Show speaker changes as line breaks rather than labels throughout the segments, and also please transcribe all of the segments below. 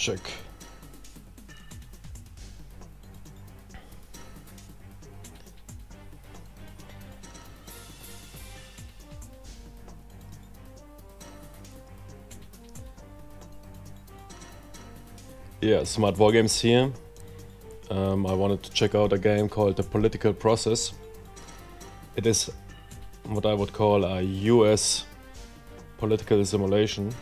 check. Yeah, SmartWargames here. Um, I wanted to check out a game called The Political Process. It is what I would call a US political simulation.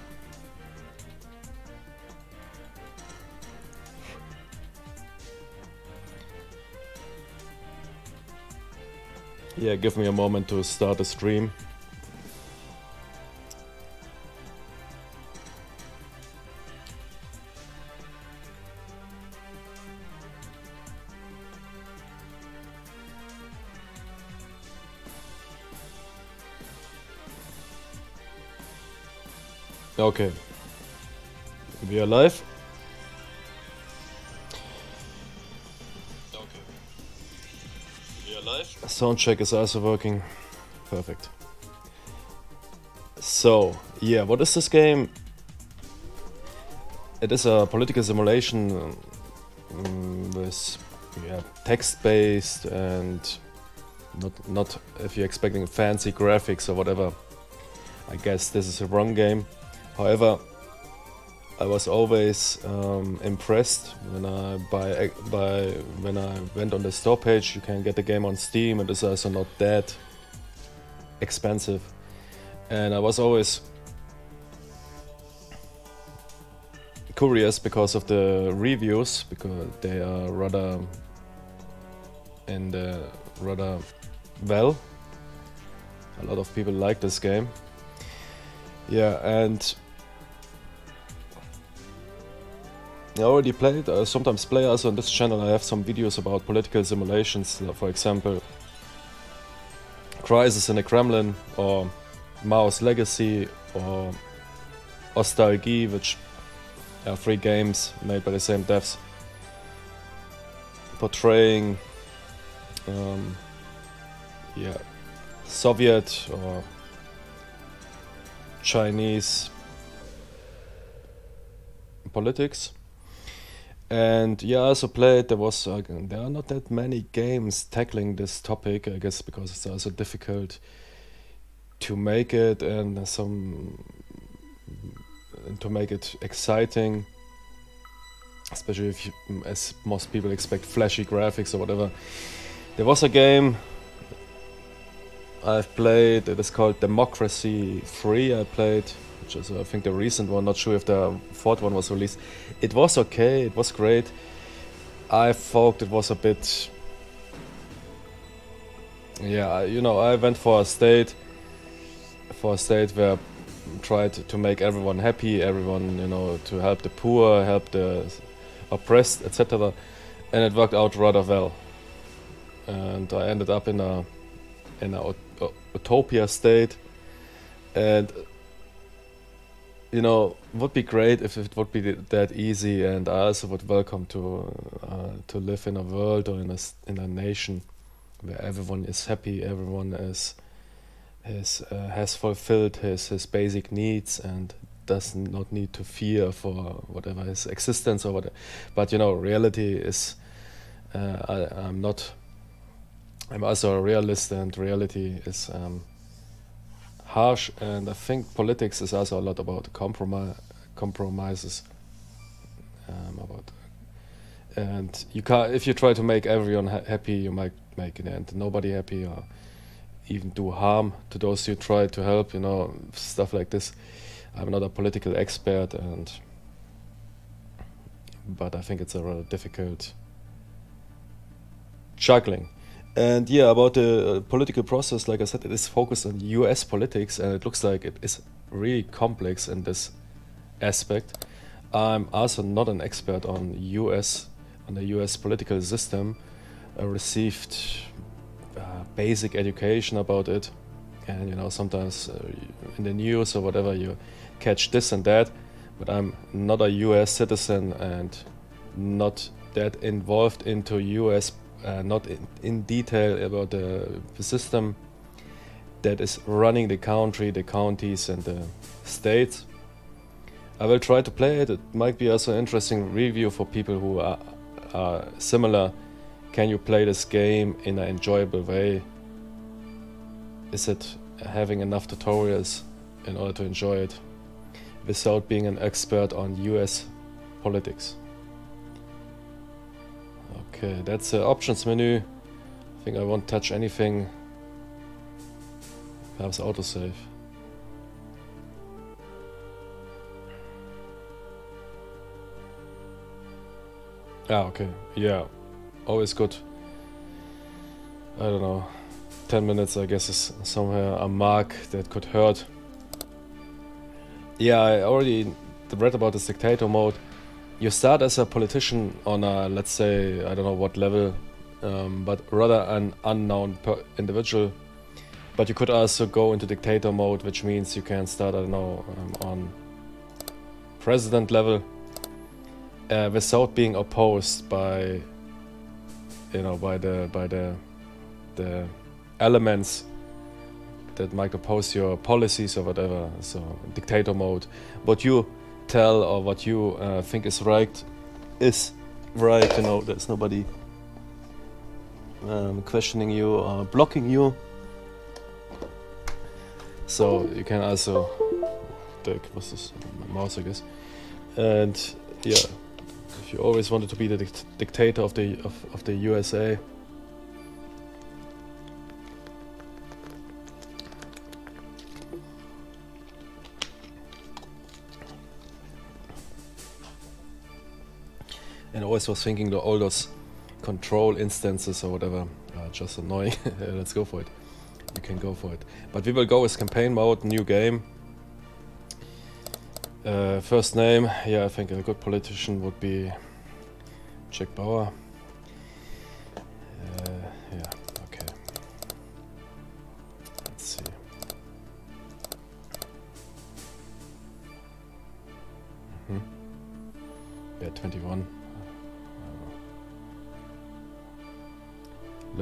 Yeah, give me a moment to start the stream. Okay. We are live. Sound check is also working. Perfect. So, yeah, what is this game? It is a political simulation um, with yeah, text-based and not not if you're expecting fancy graphics or whatever. I guess this is a wrong game. However, I was always um, impressed when I by by when I went on the store page. You can get the game on Steam, and it's also not that expensive. And I was always curious because of the reviews, because they are rather and uh, rather well. A lot of people like this game. Yeah, and I already played, uh, sometimes play also on this channel I have some videos about political simulations, uh, for example Crisis in the Kremlin or Mao's Legacy or Ostalgie, which are three games made by the same devs portraying um, yeah, Soviet or Chinese politics and yeah, I also played. There was uh, there are not that many games tackling this topic. I guess because it's also difficult to make it and some and to make it exciting. Especially if, you, as most people expect, flashy graphics or whatever. There was a game I've played. It is called Democracy 3. I played which is uh, I think the recent one. Not sure if the fourth one was released. It was okay. It was great. I thought it was a bit. Yeah, you know, I went for a state, for a state where I tried to make everyone happy, everyone, you know, to help the poor, help the oppressed, etc. And it worked out rather well. And I ended up in a in a uh, utopia state, and you know, would be great if it would be that easy, and I also would welcome to uh, to live in a world or in a in a nation where everyone is happy, everyone is is uh, has fulfilled his his basic needs and does not need to fear for whatever his existence or whatever. But you know, reality is uh, I, I'm not. I'm also a realist, and reality is. Um, harsh, and I think politics is also a lot about compromise, compromises. Um, about, and you can't if you try to make everyone ha happy, you might make in end nobody happy or even do harm to those you try to help. You know stuff like this. I'm not a political expert, and but I think it's a rather difficult juggling. And yeah, about the uh, political process, like I said, it is focused on US politics, and it looks like it is really complex in this aspect. I'm also not an expert on US, on the US political system. I received uh, basic education about it, and you know, sometimes uh, in the news or whatever, you catch this and that, but I'm not a US citizen and not that involved into US uh, not in, in, detail about the, system that is running the country, the counties, and the states. I will try to play it. It might be also an interesting review for people who are, are similar. Can you play this game in an enjoyable way? Is it having enough tutorials in order to enjoy it without being an expert on US politics? Okay, that's the options menu. I think I won't touch anything. Perhaps autosave. Ah, okay. Yeah. Always good. I don't know. 10 minutes, I guess, is somewhere a mark that could hurt. Yeah, I already read about this dictator mode. You start as a politician on a, let's say, I don't know what level, um, but rather an unknown individual. But you could also go into dictator mode, which means you can start, I don't know, um, on president level uh, without being opposed by you know by the by the the elements that might oppose your policies or whatever so dictator mode but you tell or what you uh, think is right is right you know there's nobody um, questioning you or blocking you so you can also take what's this mouse I guess and yeah if you always wanted to be the dict dictator of the of, of the USA. And always was thinking that all those control instances or whatever are just annoying. Let's go for it. You can go for it. But we will go with campaign mode, new game. Uh, first name, yeah, I think a good politician would be Jack Bauer. Uh,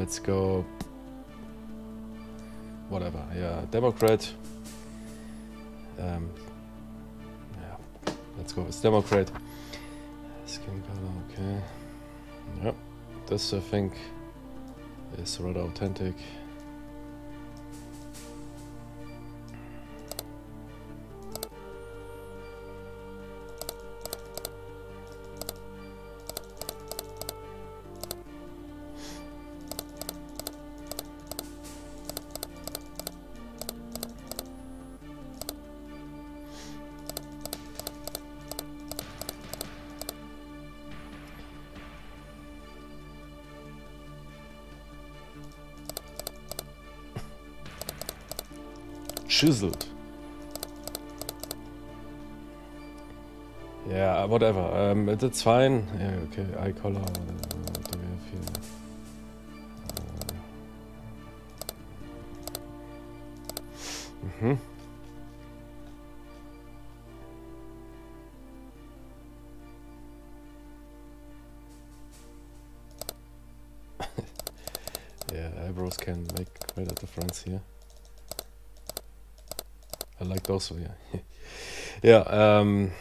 Let's go. Whatever, yeah, Democrat. Um, Let's go with Democrat. Skin color, okay. Yep. This I think is rather authentic. Chiseled. Yeah, whatever. Um, fine. Yeah, okay. Eye color. Those. Yeah, yeah. Um,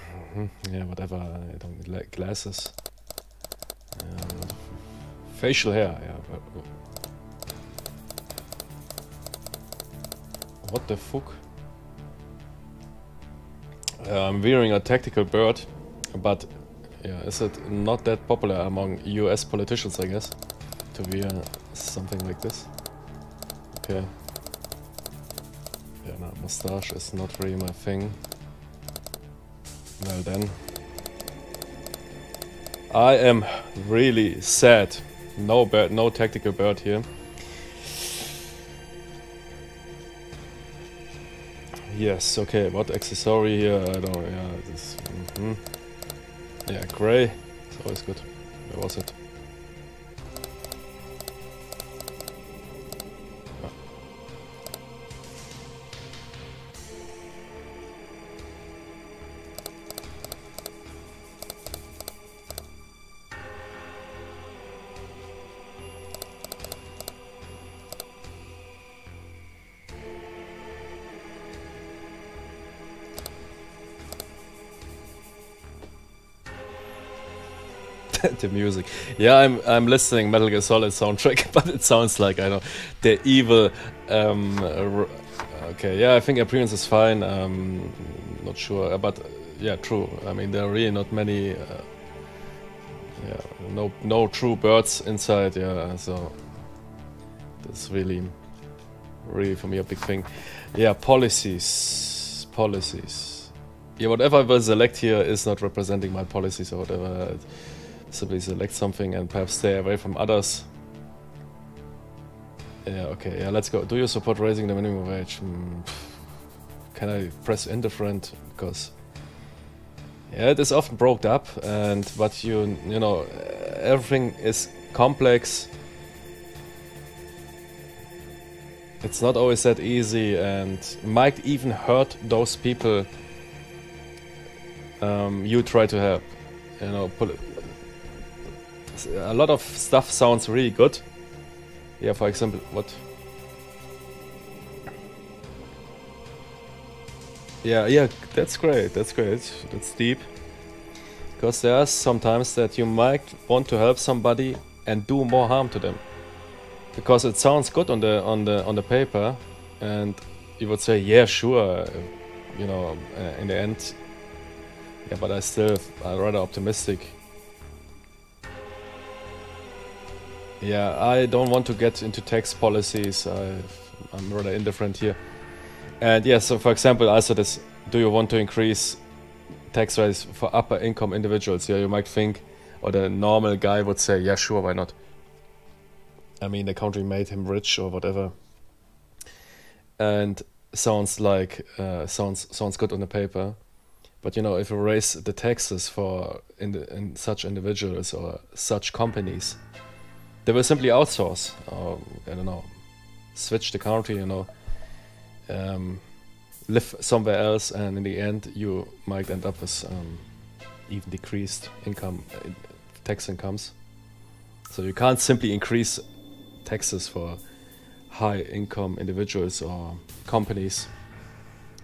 yeah, whatever. I don't like glasses. Um, facial hair. Yeah. What the fuck? Uh, I'm wearing a tactical bird, but yeah, is it not that popular among U.S. politicians? I guess to wear something like this. Okay. Yeah, no, mustache is not really my thing. Well then. I am really sad. No bird, no tactical bird here. Yes, okay, what accessory here? I don't yeah, this, mm -hmm. Yeah, gray, it's always good. Where was it? The music. Yeah, I'm I'm listening Metal Gear Solid soundtrack, but it sounds like I know the evil. Um, okay, yeah, I think Appearance is fine. Um, not sure, uh, but yeah, true. I mean, there are really not many. Uh, yeah, no no true birds inside. Yeah, so that's really really for me a big thing. Yeah, policies, policies. Yeah, whatever I will select here is not representing my policies or whatever. Simply select something and perhaps stay away from others. Yeah, okay, yeah, let's go. Do you support raising the minimum wage? Hmm. Can I press indifferent? Because yeah, it is often broke up, and but you you know everything is complex It's not always that easy and might even hurt those people um, you try to help. You know, a lot of stuff sounds really good. Yeah, for example, what? Yeah, yeah, that's great. That's great. That's deep. Because there are sometimes that you might want to help somebody and do more harm to them because it sounds good on the on the on the paper, and you would say, yeah, sure, you know, uh, in the end, yeah, but I still I'm rather optimistic. Yeah, I don't want to get into tax policies. I, I'm rather indifferent here. And yeah, so for example, also this: Do you want to increase tax rates for upper income individuals? Yeah, you might think, or the normal guy would say, yeah, sure, why not? I mean, the country made him rich or whatever, and sounds like uh, sounds sounds good on the paper, but you know, if you raise the taxes for in, the, in such individuals or such companies, they will simply outsource or I don't know, switch the country, you know, um, live somewhere else, and in the end, you might end up with um, even decreased income, uh, tax incomes. So you can't simply increase taxes for high income individuals or companies.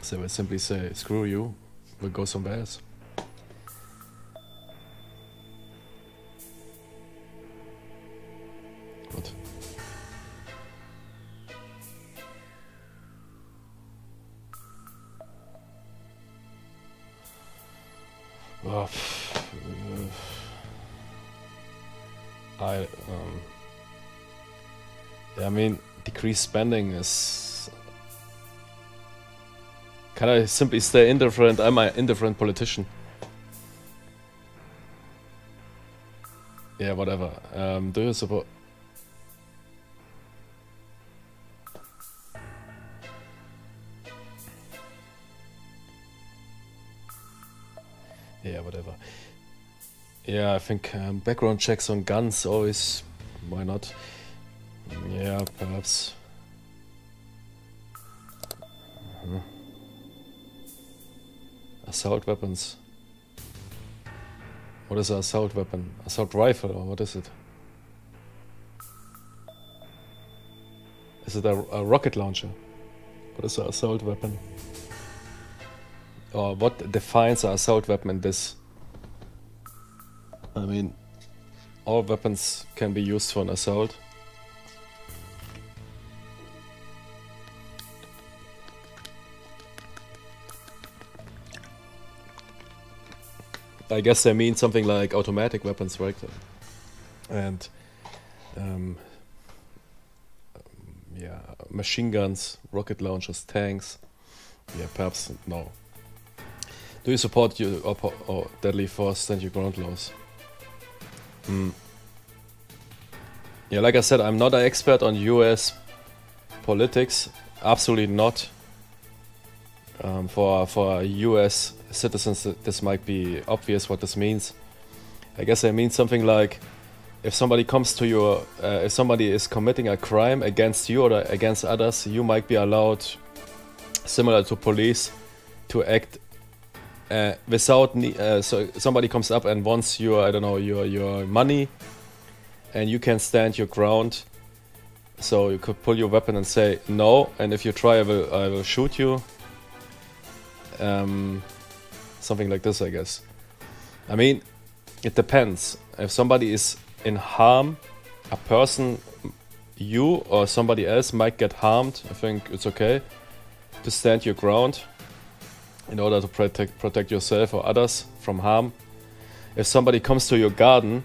So will simply say, screw you, we'll go somewhere else. Oh, I um, I mean, decreased spending is. Can I simply stay indifferent? I'm an indifferent politician. Yeah, whatever. Um, do you support? Yeah, whatever. Yeah, I think um, background checks on guns always. Why not? Yeah, perhaps. Uh -huh. Assault weapons. What is an assault weapon? Assault rifle, or what is it? Is it a, a rocket launcher? What is an assault weapon? Or what defines an assault weapon in this? I mean, all weapons can be used for an assault. I guess they mean something like automatic weapons, right? And um, yeah, machine guns, rocket launchers, tanks. Yeah, perhaps no. Do you support your or, deadly force and your ground laws? Hmm. Yeah, like I said, I'm not an expert on U.S. politics. Absolutely not. Um, for for U.S citizens this might be obvious what this means. I guess it means something like if somebody comes to you, uh, if somebody is committing a crime against you or against others, you might be allowed, similar to police, to act uh, without. Uh, so somebody comes up and wants your, I don't know, your your money, and you can stand your ground. So you could pull your weapon and say no, and if you try, I will I will shoot you. Um, Something like this, I guess. I mean, it depends. If somebody is in harm, a person, you or somebody else might get harmed. I think it's okay to stand your ground in order to protect protect yourself or others from harm. If somebody comes to your garden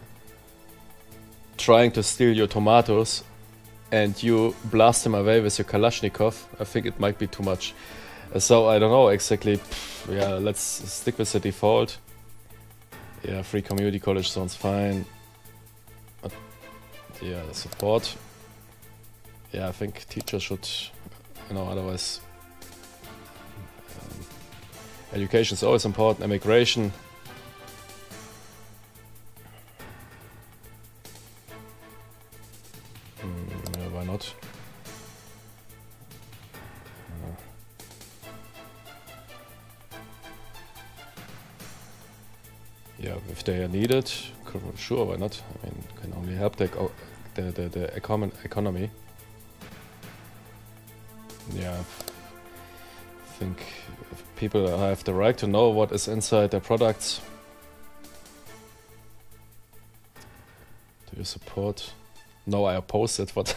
trying to steal your tomatoes and you blast him away with your Kalashnikov, I think it might be too much. Uh, so I don't know exactly. Yeah, let's stick with the default. Yeah, free community college sounds fine. But yeah, support. Yeah, I think teachers should, you know, otherwise. Education is always important. Immigration. Mm, yeah, why not? yeah, if they are needed, sure, why not? I mean, can only help the the the, the econ economy. Yeah, I think people have the right to know what is inside their products. Do you support? No, I oppose it, but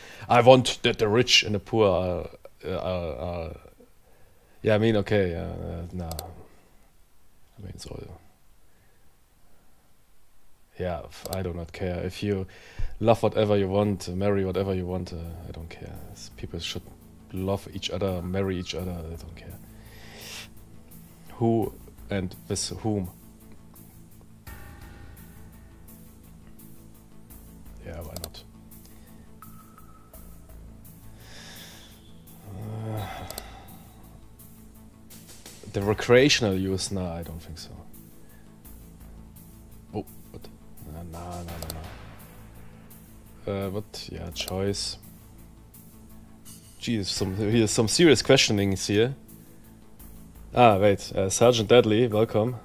I want that the rich and the poor are. are, are yeah, I mean, okay, uh, nah. I mean, it's all yeah, I do not care. If you love whatever you want, marry whatever you want, uh, I don't care. People should love each other, marry each other, I don't care. Who and with whom. Yeah, why not? Uh, the recreational use? No, I don't think so. Oh, what? No, no, no, no. Uh, but yeah, choice. Geez, some here's some serious questionings here. Ah, wait. Uh, Sergeant Deadly, welcome.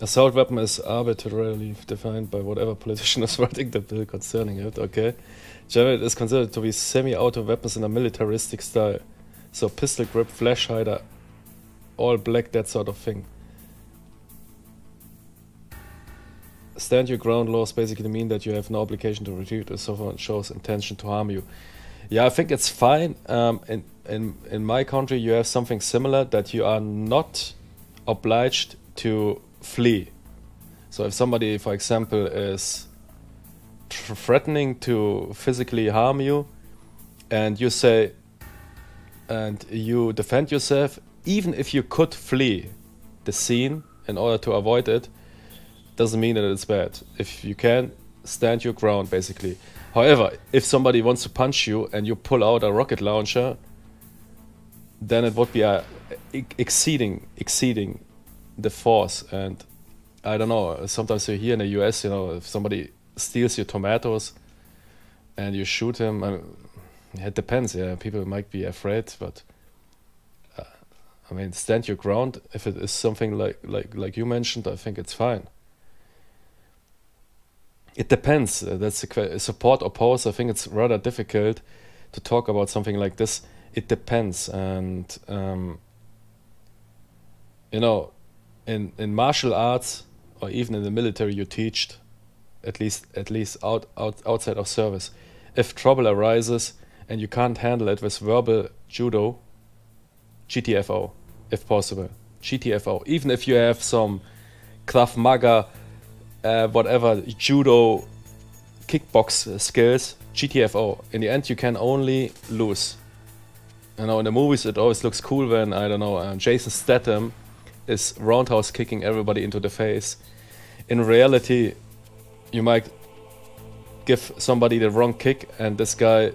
Assault weapon is arbitrarily defined by whatever politician is writing the bill concerning it. Okay. Javelin is considered to be semi-auto weapons in a militaristic style. So pistol grip, flash hider, all black, that sort of thing. stand your ground laws basically mean that you have no obligation to retreat if someone shows intention to harm you. Yeah, I think it's fine. Um, in in in my country, you have something similar that you are not obliged to flee. So if somebody, for example, is threatening to physically harm you, and you say, and you defend yourself, even if you could flee the scene in order to avoid it, doesn't mean that it's bad. If you can stand your ground, basically. However, if somebody wants to punch you and you pull out a rocket launcher, then it would be a, exceeding exceeding the force. And I don't know. Sometimes you hear in the U.S., you know, if somebody steals your tomatoes and you shoot him, I mean, it depends. Yeah, people might be afraid, but. Uh, I mean, stand your ground. If it is something like like like you mentioned, I think it's fine. It depends. Uh, that's a support oppose. I think it's rather difficult to talk about something like this. It depends, and um, you know, in in martial arts or even in the military, you teach, at least at least out, out outside of service. If trouble arises and you can't handle it with verbal judo, GTFO, if possible. GTFO. Even if you have some Krav Maga uh, whatever judo, kickbox skills, GTFO. In the end, you can only lose. You know, in the movies, it always looks cool when I don't know uh, Jason Statham is roundhouse kicking everybody into the face. In reality, you might give somebody the wrong kick, and this guy,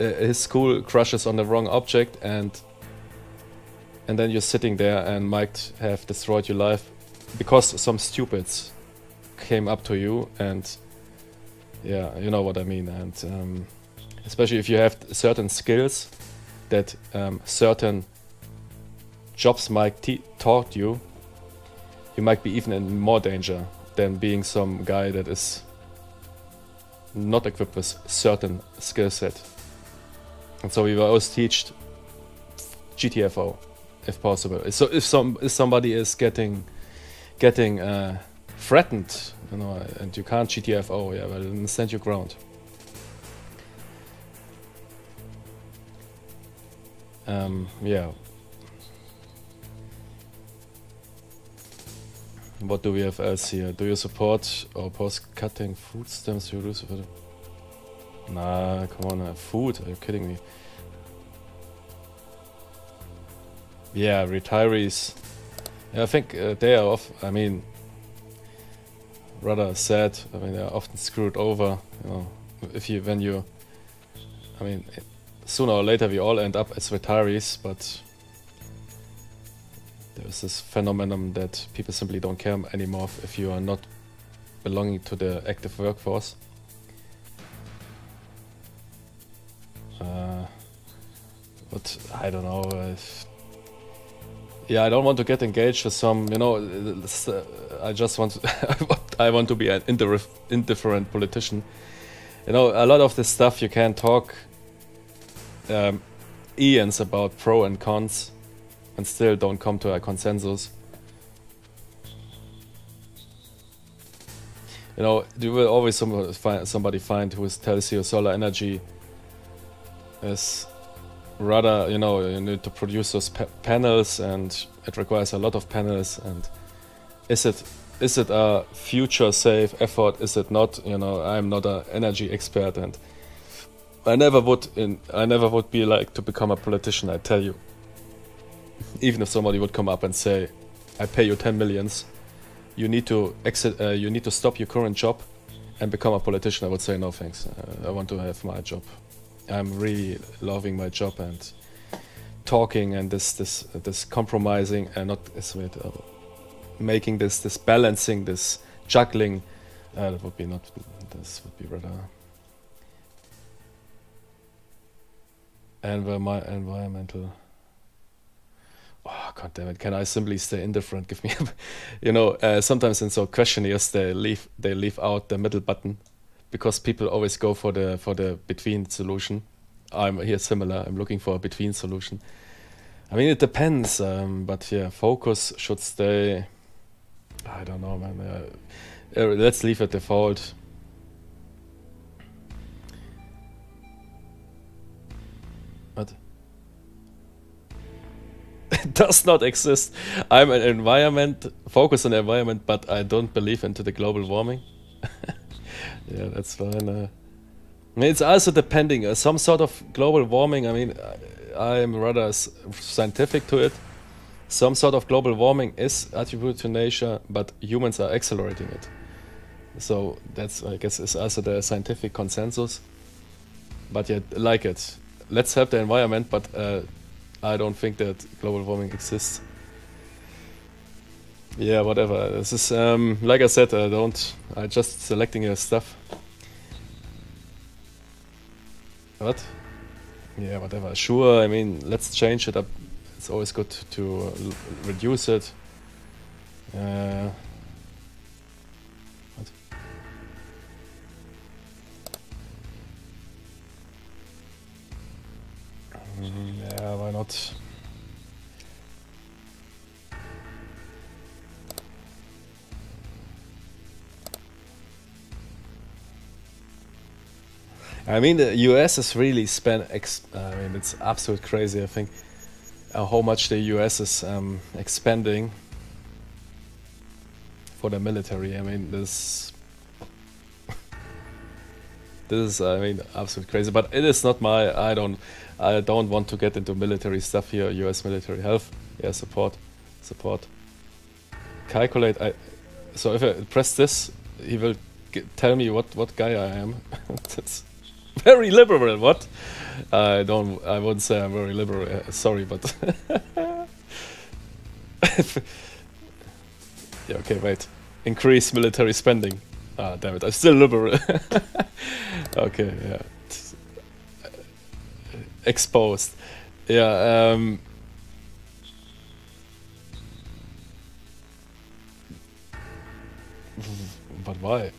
uh, his school crushes on the wrong object, and and then you're sitting there and might have destroyed your life because some stupids came up to you and yeah you know what i mean. And um, especially if you have certain skills that um, certain jobs might taught you you might be even in more danger than being some guy that is not equipped with certain skill set. And so we were always teached gtfo if possible. So if some if somebody is getting getting uh, threatened, you know, and you can't GTFO, yeah, well, then stand your ground. Um, yeah. What do we have else here? Do you support or oppose cutting food stamps to reduce Nah, come on, uh, food? Are you kidding me? Yeah, retirees. Yeah, I think uh, they are off. I mean, rather sad. I mean, they're often screwed over. You know, if you when you, I mean, sooner or later we all end up as retirees, but there's this phenomenon that people simply don't care anymore if you are not belonging to the active workforce. Uh, but I don't know. Uh, yeah, I don't want to get engaged with some. You know, uh, I just want. To I want to be an indifferent politician. You know, a lot of this stuff you can talk um, eons about pro and cons and still don't come to a consensus. You know, you will always somebody find, somebody find who tells you solar energy is rather, you know, you need to produce those pa panels and it requires a lot of panels and is it is it a future safe effort? Is it not? You know, I'm not an energy expert and I never would in I never would be like to become a politician, I tell you. Even if somebody would come up and say, I pay you 10 millions, you need to exit uh, you need to stop your current job and become a politician, I would say no thanks. Uh, I want to have my job. I'm really loving my job and talking and this this this compromising and not wait, uh, making this this balancing this juggling uh, that would be not this would be rather Envi environmental. Oh god damn it! Can I simply stay indifferent? Give me, you know. Uh, sometimes in so questionnaires they leave they leave out the middle button, because people always go for the for the between solution. I'm here similar. I'm looking for a between solution. I mean, it depends, um, but yeah, focus should stay. I don't know, man. Uh, uh, let's leave it default. What? it does not exist. I'm an environment, focus on the environment, but I don't believe into the global warming. yeah, that's fine. Uh, it's also depending. Uh, some sort of global warming, I mean, I, am rather scientific to it. Some sort of global warming is attributed to nature, but humans are accelerating it. So that's, I guess, is also the scientific consensus. But yeah, like it. Let's help the environment, but uh, I don't think that global warming exists. Yeah, whatever. This is um, like I said. I don't. I just selecting your stuff. What? Yeah, whatever. Sure. I mean, let's change it up. It's always good to reduce it. Uh, Mm, yeah, why not? I mean, the US has really spent. I mean, it's absolute crazy. I think uh, how much the US is um, expanding for the military. I mean, this this is. I mean, absolute crazy. But it is not my. I don't. I don't want to get into military stuff here. U.S. military health, yeah, support, support. Calculate. I. So if I press this, he will tell me what what guy I am. That's very liberal. What? I don't. I wouldn't say I'm very liberal. Uh, sorry, but. yeah. Okay. Wait. Increase military spending. Ah, damn it! I'm still liberal. okay. Yeah exposed. Yeah. Um, but why?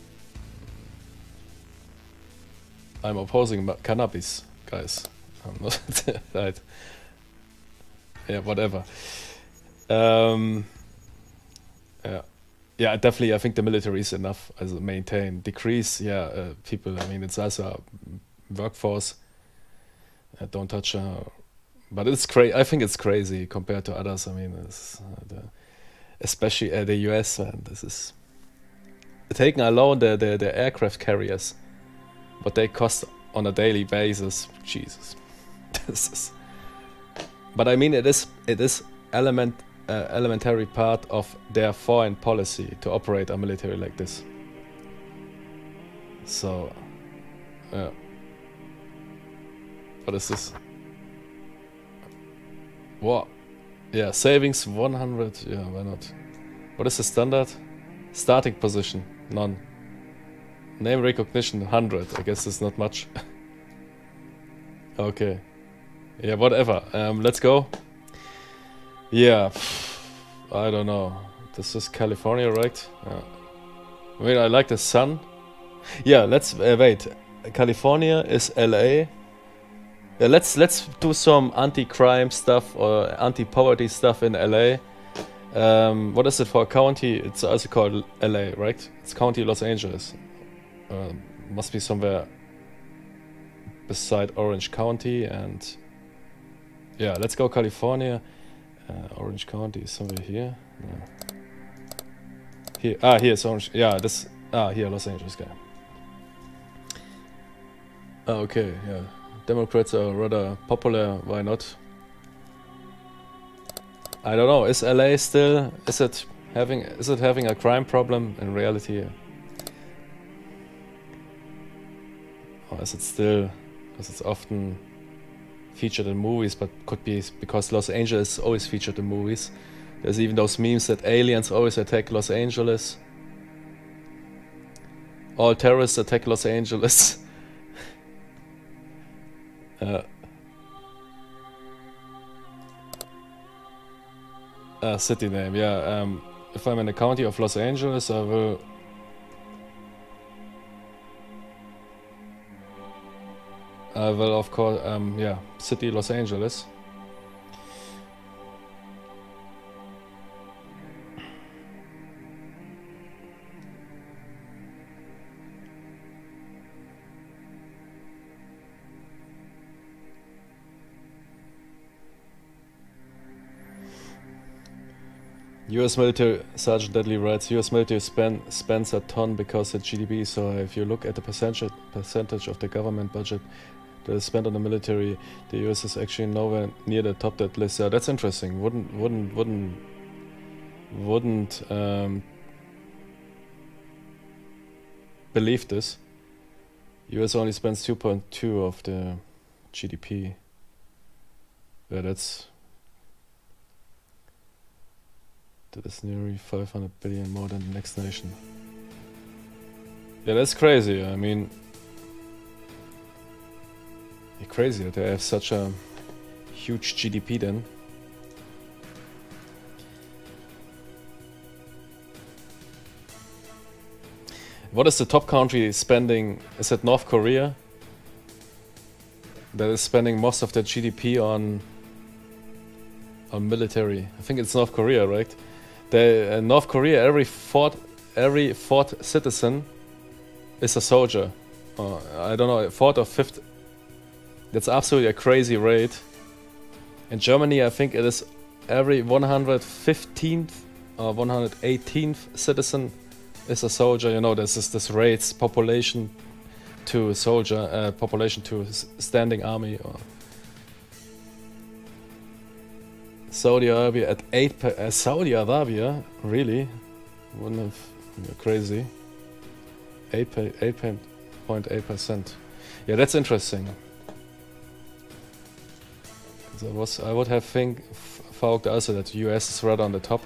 I'm opposing cannabis, guys. I'm not right. Yeah, whatever. Um, yeah. yeah, definitely. I think the military is enough as a maintain. Decrease, yeah, uh, people. I mean, it's also a workforce. Uh, don't touch. Uh, but it's crazy. I think it's crazy compared to others. I mean, it's, uh, the, especially the U.S. and this is taking alone the, the the aircraft carriers, what they cost on a daily basis. Jesus, this is. But I mean, it is it is element uh, elementary part of their foreign policy to operate a military like this. So, yeah. What is this? What? Yeah, savings 100. Yeah, why not? What is the standard? Starting position, none. Name recognition, 100. I guess it's not much. okay. Yeah, whatever. Um, let's go. Yeah, I don't know. This is California, right? Yeah. I mean, I like the sun. Yeah, let's uh, wait. California is LA. Yeah, let's let's do some anti-crime stuff or anti-poverty stuff in LA. Um, what is it for a county? It's also called LA, right? It's County Los Angeles. Uh, must be somewhere beside Orange County and yeah, let's go California. Uh, Orange County is somewhere here. Here, ah, here's Orange. Yeah, this. Ah, here, Los Angeles guy. Ah, okay, yeah. Democrats are rather popular. Why not? I don't know. Is LA still? Is it having? Is it having a crime problem in reality? Or is it still? Because it's often featured in movies, but could be because Los Angeles always featured in movies. There's even those memes that aliens always attack Los Angeles. All terrorists attack Los Angeles. uh, uh, city name, yeah. Um, if I'm in the county of Los Angeles, I will Uh, well, of course, um, yeah, city Los Angeles. U.S. military Sergeant Deadly writes: U.S. military spend, spends a ton because the GDP. So if you look at the percentage percentage of the government budget that is spent on the military, the US is actually nowhere near the top that list. Yeah, that's interesting. Wouldn't wouldn't wouldn't wouldn't um, believe this. US only spends 2.2 of the GDP. Yeah, that's that is nearly 500 billion more than the next nation. Yeah, that's crazy. I mean, crazy that they have such a huge GDP then. What is the top country spending? Is it North Korea? That is spending most of their GDP on on military. I think it's North Korea, right? The uh, North Korea, every fourth every fourth citizen is a soldier. Uh, I don't know, fourth or fifth that's absolutely a crazy rate. In Germany, I think it is every 115th or 118th citizen is a soldier. You know, this is this rates population to soldier, uh, population to standing army. Or Saudi Arabia at eight. Per, uh, Saudi Arabia, really? Wouldn't have crazy. Eight point eight percent. Yeah, that's interesting. Was I would have think thought also that US is rather on the top.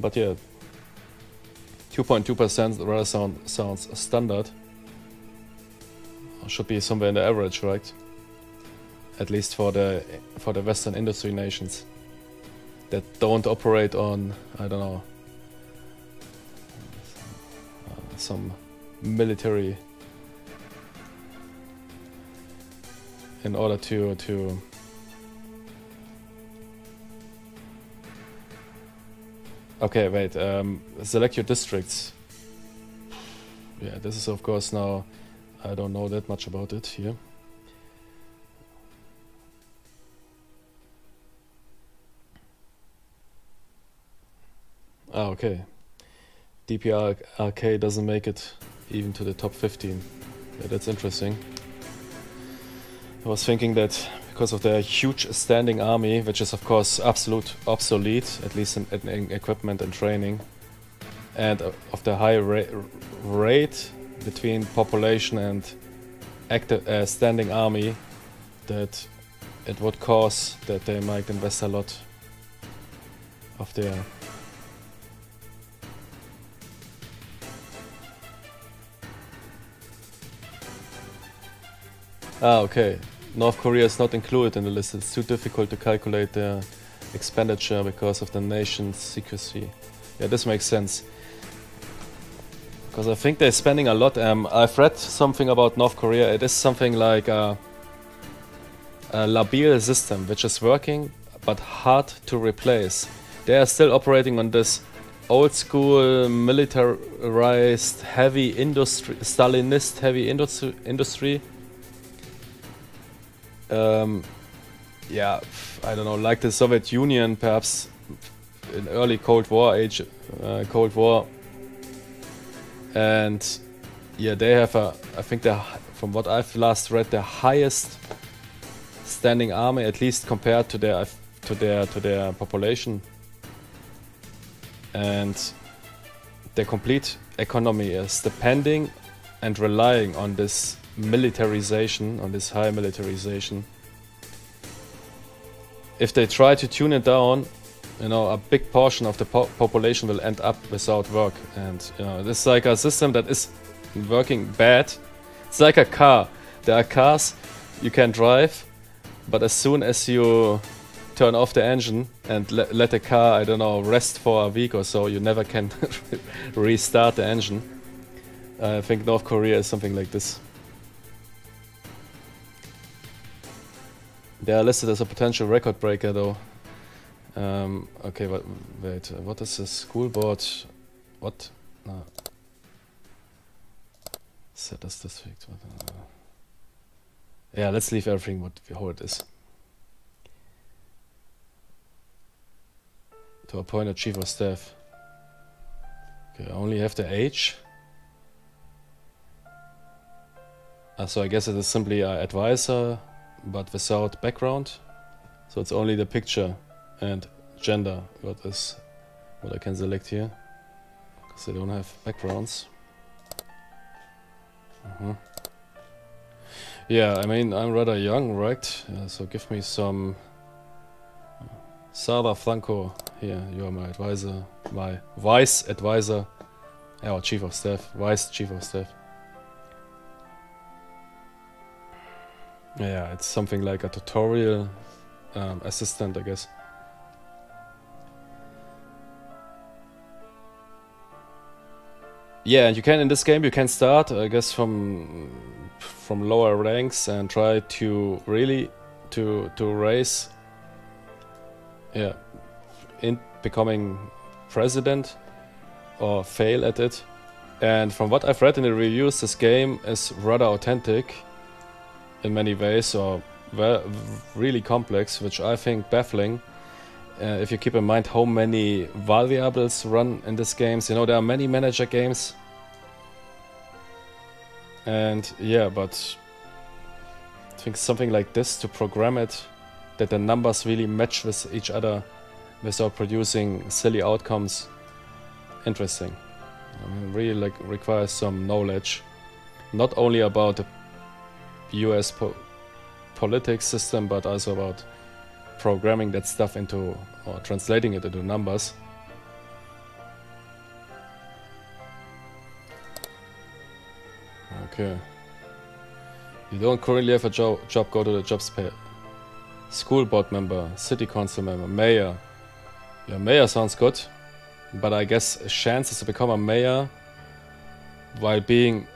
But yeah, 2.2% rather sound sounds standard. Should be somewhere in the average, right? At least for the for the Western industry nations that don't operate on I don't know some military in order to to Okay, wait. Um, select your districts. Yeah, this is of course now. I don't know that much about it here. Ah, okay. DPRK doesn't make it even to the top 15. Yeah, that's interesting. I was thinking that because of their huge standing army, which is of course absolute obsolete, at least in, in equipment and training, and of the high ra rate between population and active uh, standing army, that it would cause that they might invest a lot of their Ah, okay. North Korea is not included in the list. It's too difficult to calculate their expenditure because of the nation's secrecy. Yeah, this makes sense. Because I think they're spending a lot. Um, I've read something about North Korea. It is something like a, a labile system, which is working but hard to replace. They are still operating on this old school militarized heavy industry, Stalinist heavy industry, industry um, yeah, I don't know, like the Soviet Union, perhaps in early Cold War age, uh, Cold War, and yeah, they have a, I think they, from what I've last read, the highest standing army, at least compared to their to their to their population, and their complete economy is depending and relying on this militarization, on this high militarization. If they try to tune it down, you know, a big portion of the po population will end up without work. And, you know, this is like a system that is working bad. It's like a car. There are cars you can drive, but as soon as you turn off the engine and le let the car, I don't know, rest for a week or so, you never can restart the engine. I think North Korea is something like this. They are listed as a potential record breaker, though. Um, okay, but wait, uh, what is the school board? What? No. Set as. Uh, yeah, let's leave everything what how it is. To appoint a chief of staff. Okay, I only have the age. Uh, so I guess it is simply an advisor but without background. So it's only the picture and gender what is what I can select here because they don't have backgrounds. Uh -huh. Yeah, I mean I'm rather young, right? Uh, so give me some Sava Franco here. You are my advisor, my vice advisor, our chief of staff, vice chief of staff. Yeah, it's something like a tutorial um, assistant, I guess. Yeah, and you can in this game you can start, I guess, from from lower ranks and try to really to to raise, yeah, in becoming president or fail at it. And from what I've read in the reviews, this game is rather authentic in many ways or really complex, which I think baffling. Uh, if you keep in mind how many variables run in these games, you know there are many manager games, and yeah, but I think something like this to program it, that the numbers really match with each other, without producing silly outcomes. Interesting. I mean, really like requires some knowledge, not only about the US po politics system, but also about programming that stuff into or translating it into numbers. Okay. You don't currently have a jo job, go to the jobs page. School board member, city council member, mayor. Yeah, mayor sounds good. But I guess a chances to become a mayor while being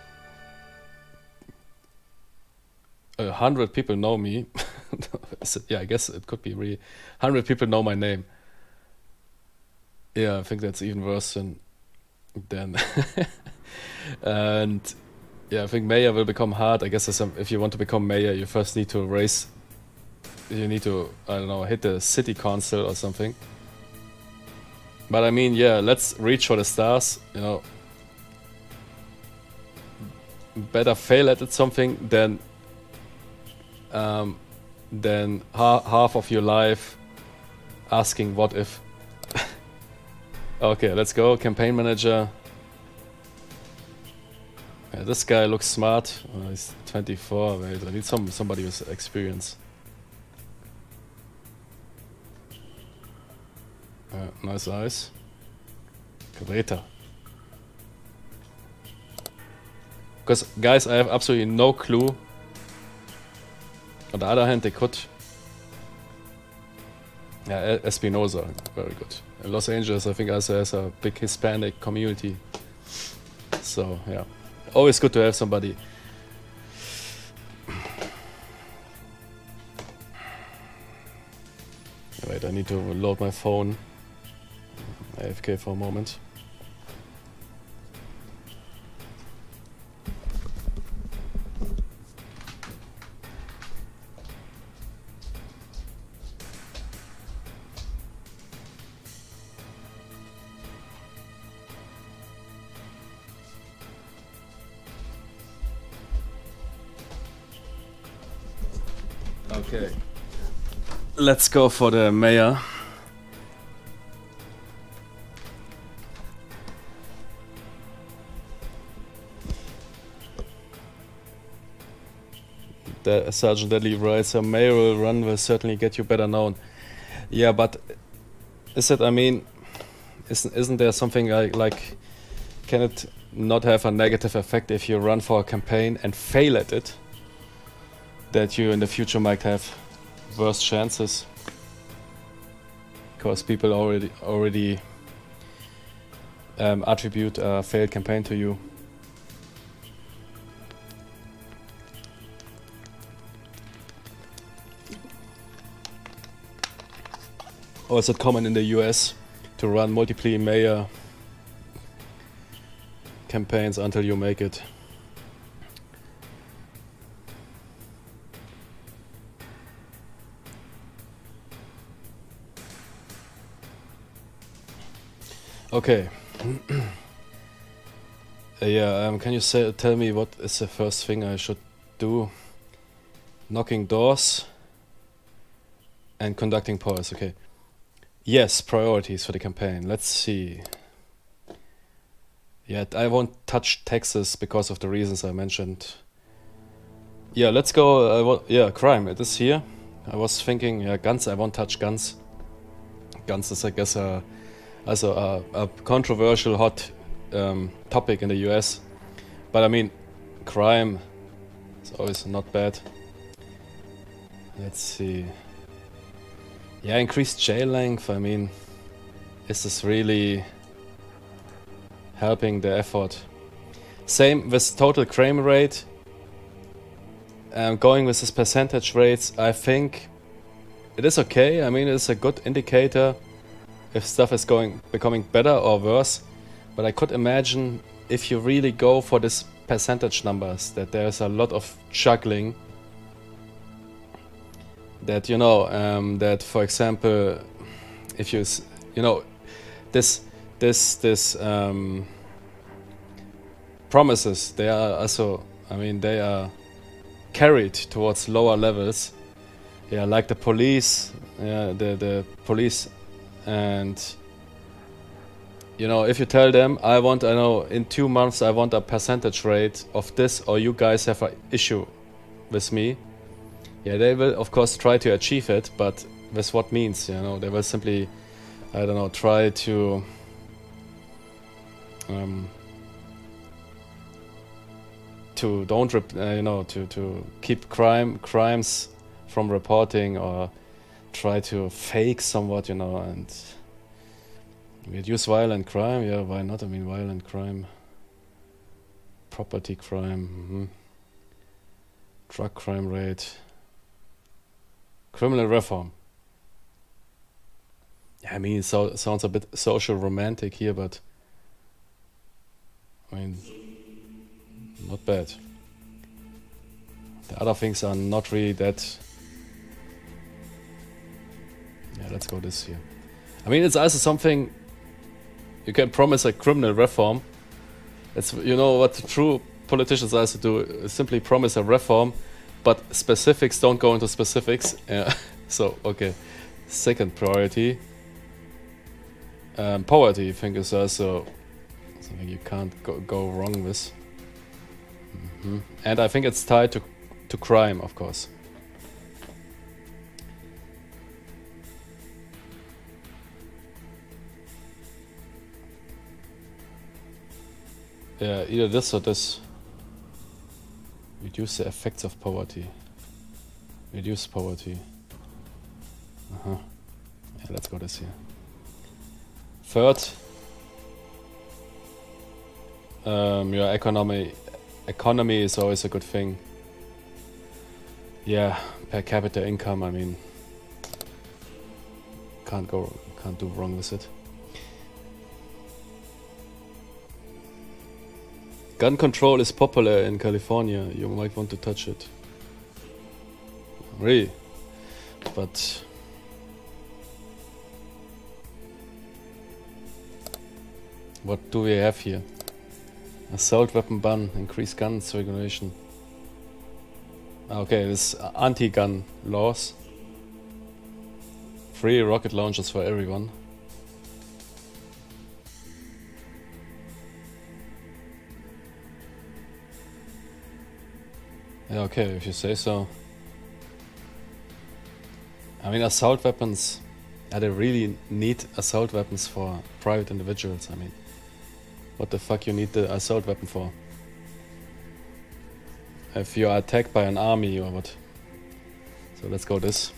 a hundred people know me. yeah, I guess it could be really hundred people know my name. Yeah, I think that's even worse than than. and yeah, I think mayor will become hard. I guess if you want to become mayor, you first need to raise. You need to I don't know hit the city council or something. But I mean, yeah, let's reach for the stars. You know, better fail at it something than um, than ha half of your life asking what if. okay, let's go. Campaign manager. Yeah, this guy looks smart. Uh, he's 24. Wait, I need some somebody with experience. Uh, nice eyes. Greta. Because, guys, I have absolutely no clue. On the other er hand, er they could... Yeah, Espinosa, very good. Los Angeles, I think also has a big Hispanic community. So, yeah. Always good to have somebody. Wait, I need to load my phone. AFK for a moment. Let's go for the mayor. The uh, Sergeant Deadly writes, a mayoral run will certainly get you better known. Yeah, but is it, I mean, isn't, isn't there something like, like, can it not have a negative effect if you run for a campaign and fail at it? that you in the future might have worse chances because people already already um, attribute a failed campaign to you. Or is it common in the US to run multiple mayor campaigns until you make it? Okay. uh, yeah, um, can you say, tell me what is the first thing I should do? Knocking doors and conducting polls, okay. Yes, priorities for the campaign. Let's see. Yeah, I won't touch taxes because of the reasons I mentioned. Yeah, let's go. Uh, yeah, crime. It is here. I was thinking, yeah, guns. I won't touch guns. Guns is, I guess, a also a, a controversial hot um, topic in the US. But I mean, crime is always not bad. Let's see. Yeah, increased jail length. I mean, is this really helping the effort? Same with total crime rate. Um, going with this percentage rates, I think it is okay. I mean, it's a good indicator if stuff is going becoming better or worse. But I could imagine if you really go for this percentage numbers that there's a lot of juggling. That you know um, that for example, if you you know this this this um, promises they are also I mean they are carried towards lower levels. Yeah, like the police, yeah, the the police and you know if you tell them i want i know in two months i want a percentage rate of this or you guys have an issue with me yeah they will of course try to achieve it but with what means you know? They will simply i don't know try to um, to don't uh, you know to to keep crime crimes from reporting or try to fake somewhat, you know, and reduce violent crime. Yeah, why not? I mean, violent crime, property crime, mm -hmm. drug crime rate, criminal reform. I mean, it so, sounds a bit social romantic here, but I mean, not bad. The other things are not really that. Yeah, let's go this here. I mean, it's also something you can promise a criminal reform. It's you know what true politicians also do simply promise a reform, but specifics don't go into specifics. Yeah. so okay, second priority. Um, poverty, I think, is also something you can't go, go wrong with. Mm -hmm. And I think it's tied to to crime, of course. Yeah, either this or this. Reduce the effects of poverty. Reduce poverty. Uh huh. Yeah, let's go this here. Third, um, your economy economy is always a good thing. Yeah, per capita income. I mean, can't go, can't do wrong with it. Gun control is popular in California. You might want to touch it. Really, but. What do we have here? Assault weapon ban, increase guns regulation. Ah, okay, this anti-gun laws. Free rocket launchers for everyone. Okay, if you say so. I mean, assault weapons. Are they really need assault weapons for private individuals? I mean, what the fuck you need the assault weapon for? if you are attacked by an army or what. So let's go this.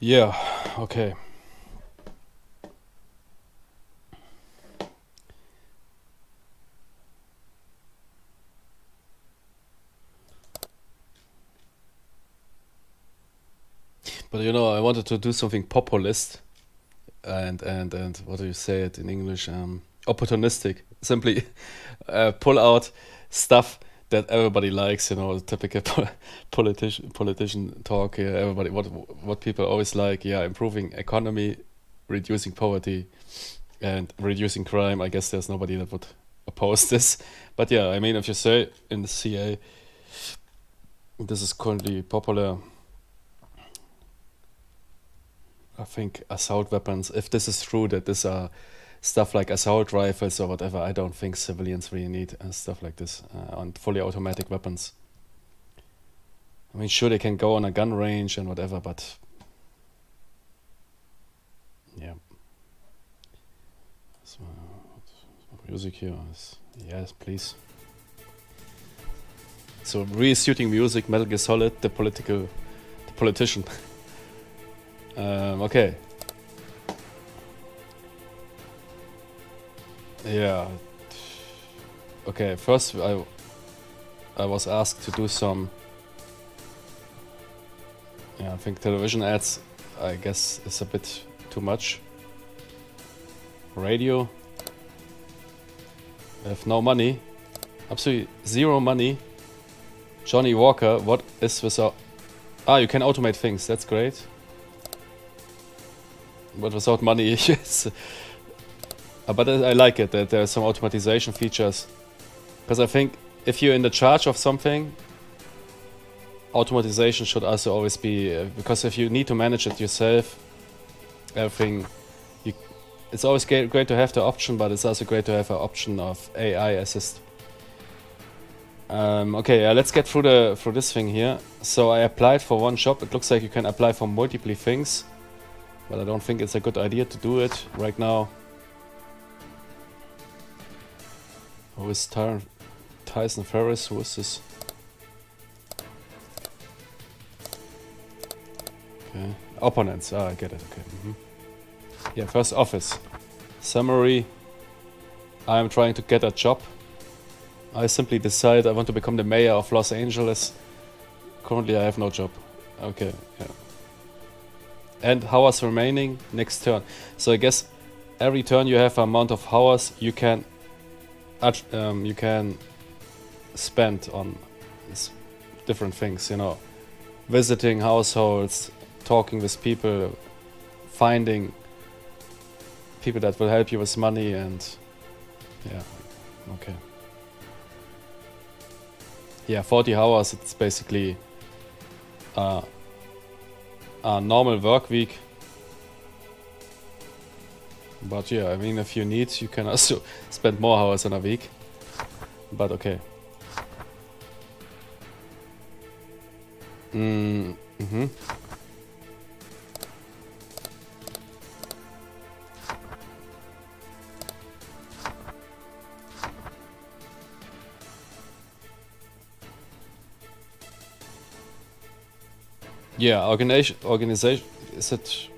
Yeah, okay. But you know, I wanted to do something populist, and and and what do you say it in English? Um, opportunistic. Simply uh, pull out stuff that everybody likes, you know, typical politician politician talk. Yeah, everybody, what what people always like, yeah, improving economy, reducing poverty, and reducing crime. I guess there's nobody that would oppose this, but yeah, I mean, if you say in the CA, this is currently popular. I think assault weapons. If this is true, that these are stuff like assault rifles or whatever, I don't think civilians really need uh, stuff like this uh, and fully automatic weapons. I mean, sure, they can go on a gun range and whatever, but yeah. So, music here is, yes, please. So, re-shooting music, Metal Gear Solid, the political, the politician. um, okay. Yeah. Okay, first I I was asked to do some yeah, I think television ads I guess is a bit too much. Radio. I have no money. Absolutely zero money. Johnny Walker, what is without... Ah, you can automate things, that's great. But without money, yes. Uh, but I like it, that there are some automatization features. Because I think if you're in the charge of something, automatization should also always be... Uh, because if you need to manage it yourself, everything... You, it's always great, great to have the option, but it's also great to have an option of AI assist. Um, okay, yeah, let's get through the through this thing here. So I applied for one job. It looks like you can apply for multiple things, but I don't think it's a good idea to do it right now. Who is Ty Tyson Ferris? Who is this? Okay, opponents. Ah, I get it. Okay. Mm -hmm. Yeah, first office. Summary. I am trying to get a job I simply decide I want to become the mayor of Los Angeles. Currently I have no job. Okay, yeah. And hours remaining next turn. So I guess every turn you have amount of hours you can um, you can spend on different things, you know. Visiting households, talking with people, finding people that will help you with money and yeah, okay yeah, 40 hours, it's basically uh, a normal work week. But yeah, I mean, if you need, you can also spend more hours in a week. But okay. Mm -hmm. Yeah, organization. Organization. Is it?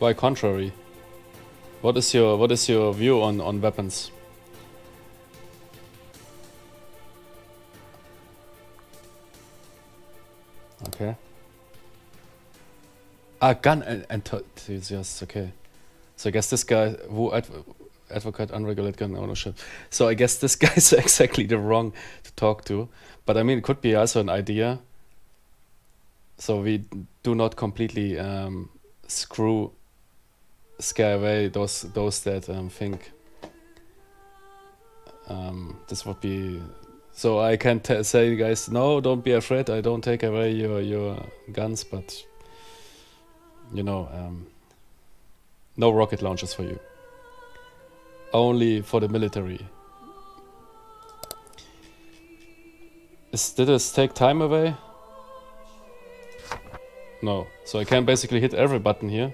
Why contrary? What is your What is your view on on weapons? Okay. Ah, gun enthusiast. Okay. So I guess this guy who advocate unregulated gun ownership. So I guess this guy's exactly the wrong to talk to. But I mean, it could be also an idea. So we do not completely um, screw, scare away those those that um, think um, this would be. So I can say, guys, no, don't be afraid. I don't take away your your guns, but you know, um, no rocket launchers for you only for the military. Is, did this take time away? No. So I can basically hit every button here.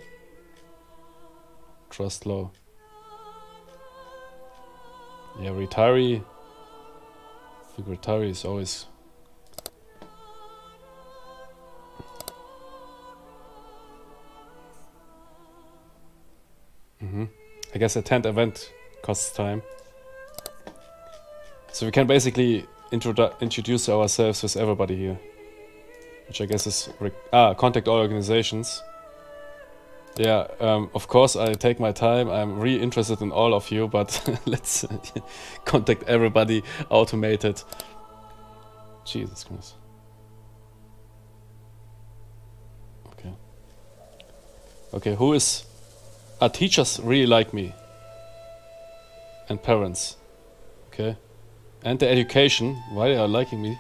Trust low. Yeah, retiree. I think retiree is always... Mm -hmm. I guess attend event costs time. So we can basically introduce ourselves with everybody here. Which I guess is... ah, contact all organizations. Yeah, um, of course I take my time. I'm really interested in all of you, but let's contact everybody automated. Jesus Christ. Okay. Okay, who is... Our teachers really like me and parents. Okay. And the education. Why they are liking me?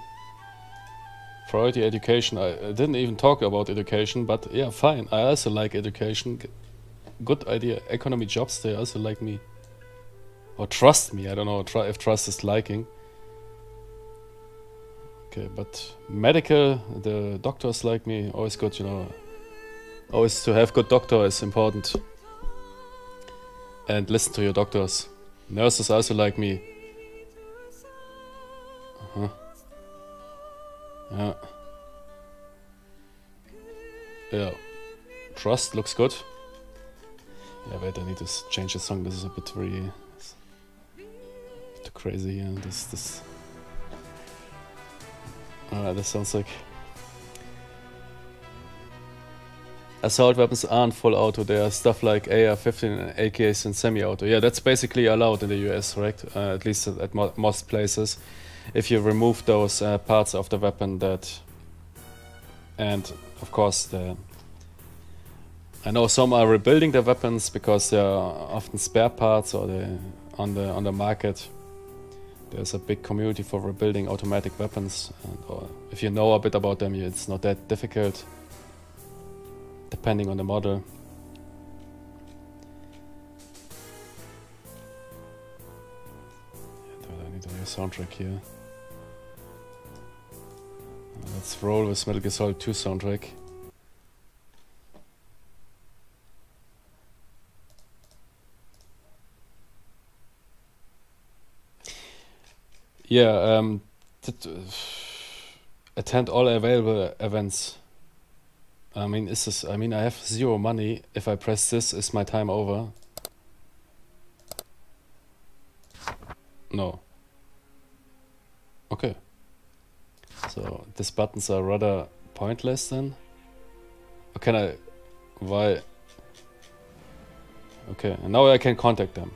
Priority education. I, I didn't even talk about education, but yeah, fine. I also like education. Good idea. Economy jobs, they also like me. Or trust me. I don't know if trust is liking. Okay, but medical, the doctors like me. Always good, you know. Always to have good doctor is important. And listen to your doctors. Nurses also like me. Yeah. Yeah. Trust looks good. Yeah, wait, I need to change the song. This is a bit very... Bit crazy, yeah. This, this... Alright, this sounds like... assault weapons aren't full auto. They are stuff like AR-15 and AKs and semi-auto. Yeah, that's basically allowed in the US, right? Uh, at least at mo most places. If you remove those uh, parts of the weapon that, and of course the. I know some are rebuilding their weapons because they are often spare parts or on the on the market. There's a big community for rebuilding automatic weapons, and or if you know a bit about them, it's not that difficult depending on the model. I need a new soundtrack here. Let's roll with Metal Gear Solid 2 soundtrack. Yeah, um, uh, attend all available events. I mean, is this? I mean, I have zero money. If I press this, is my time over? No. Okay. So these buttons are rather pointless then. Or can I? Why? Okay, and now I can contact them.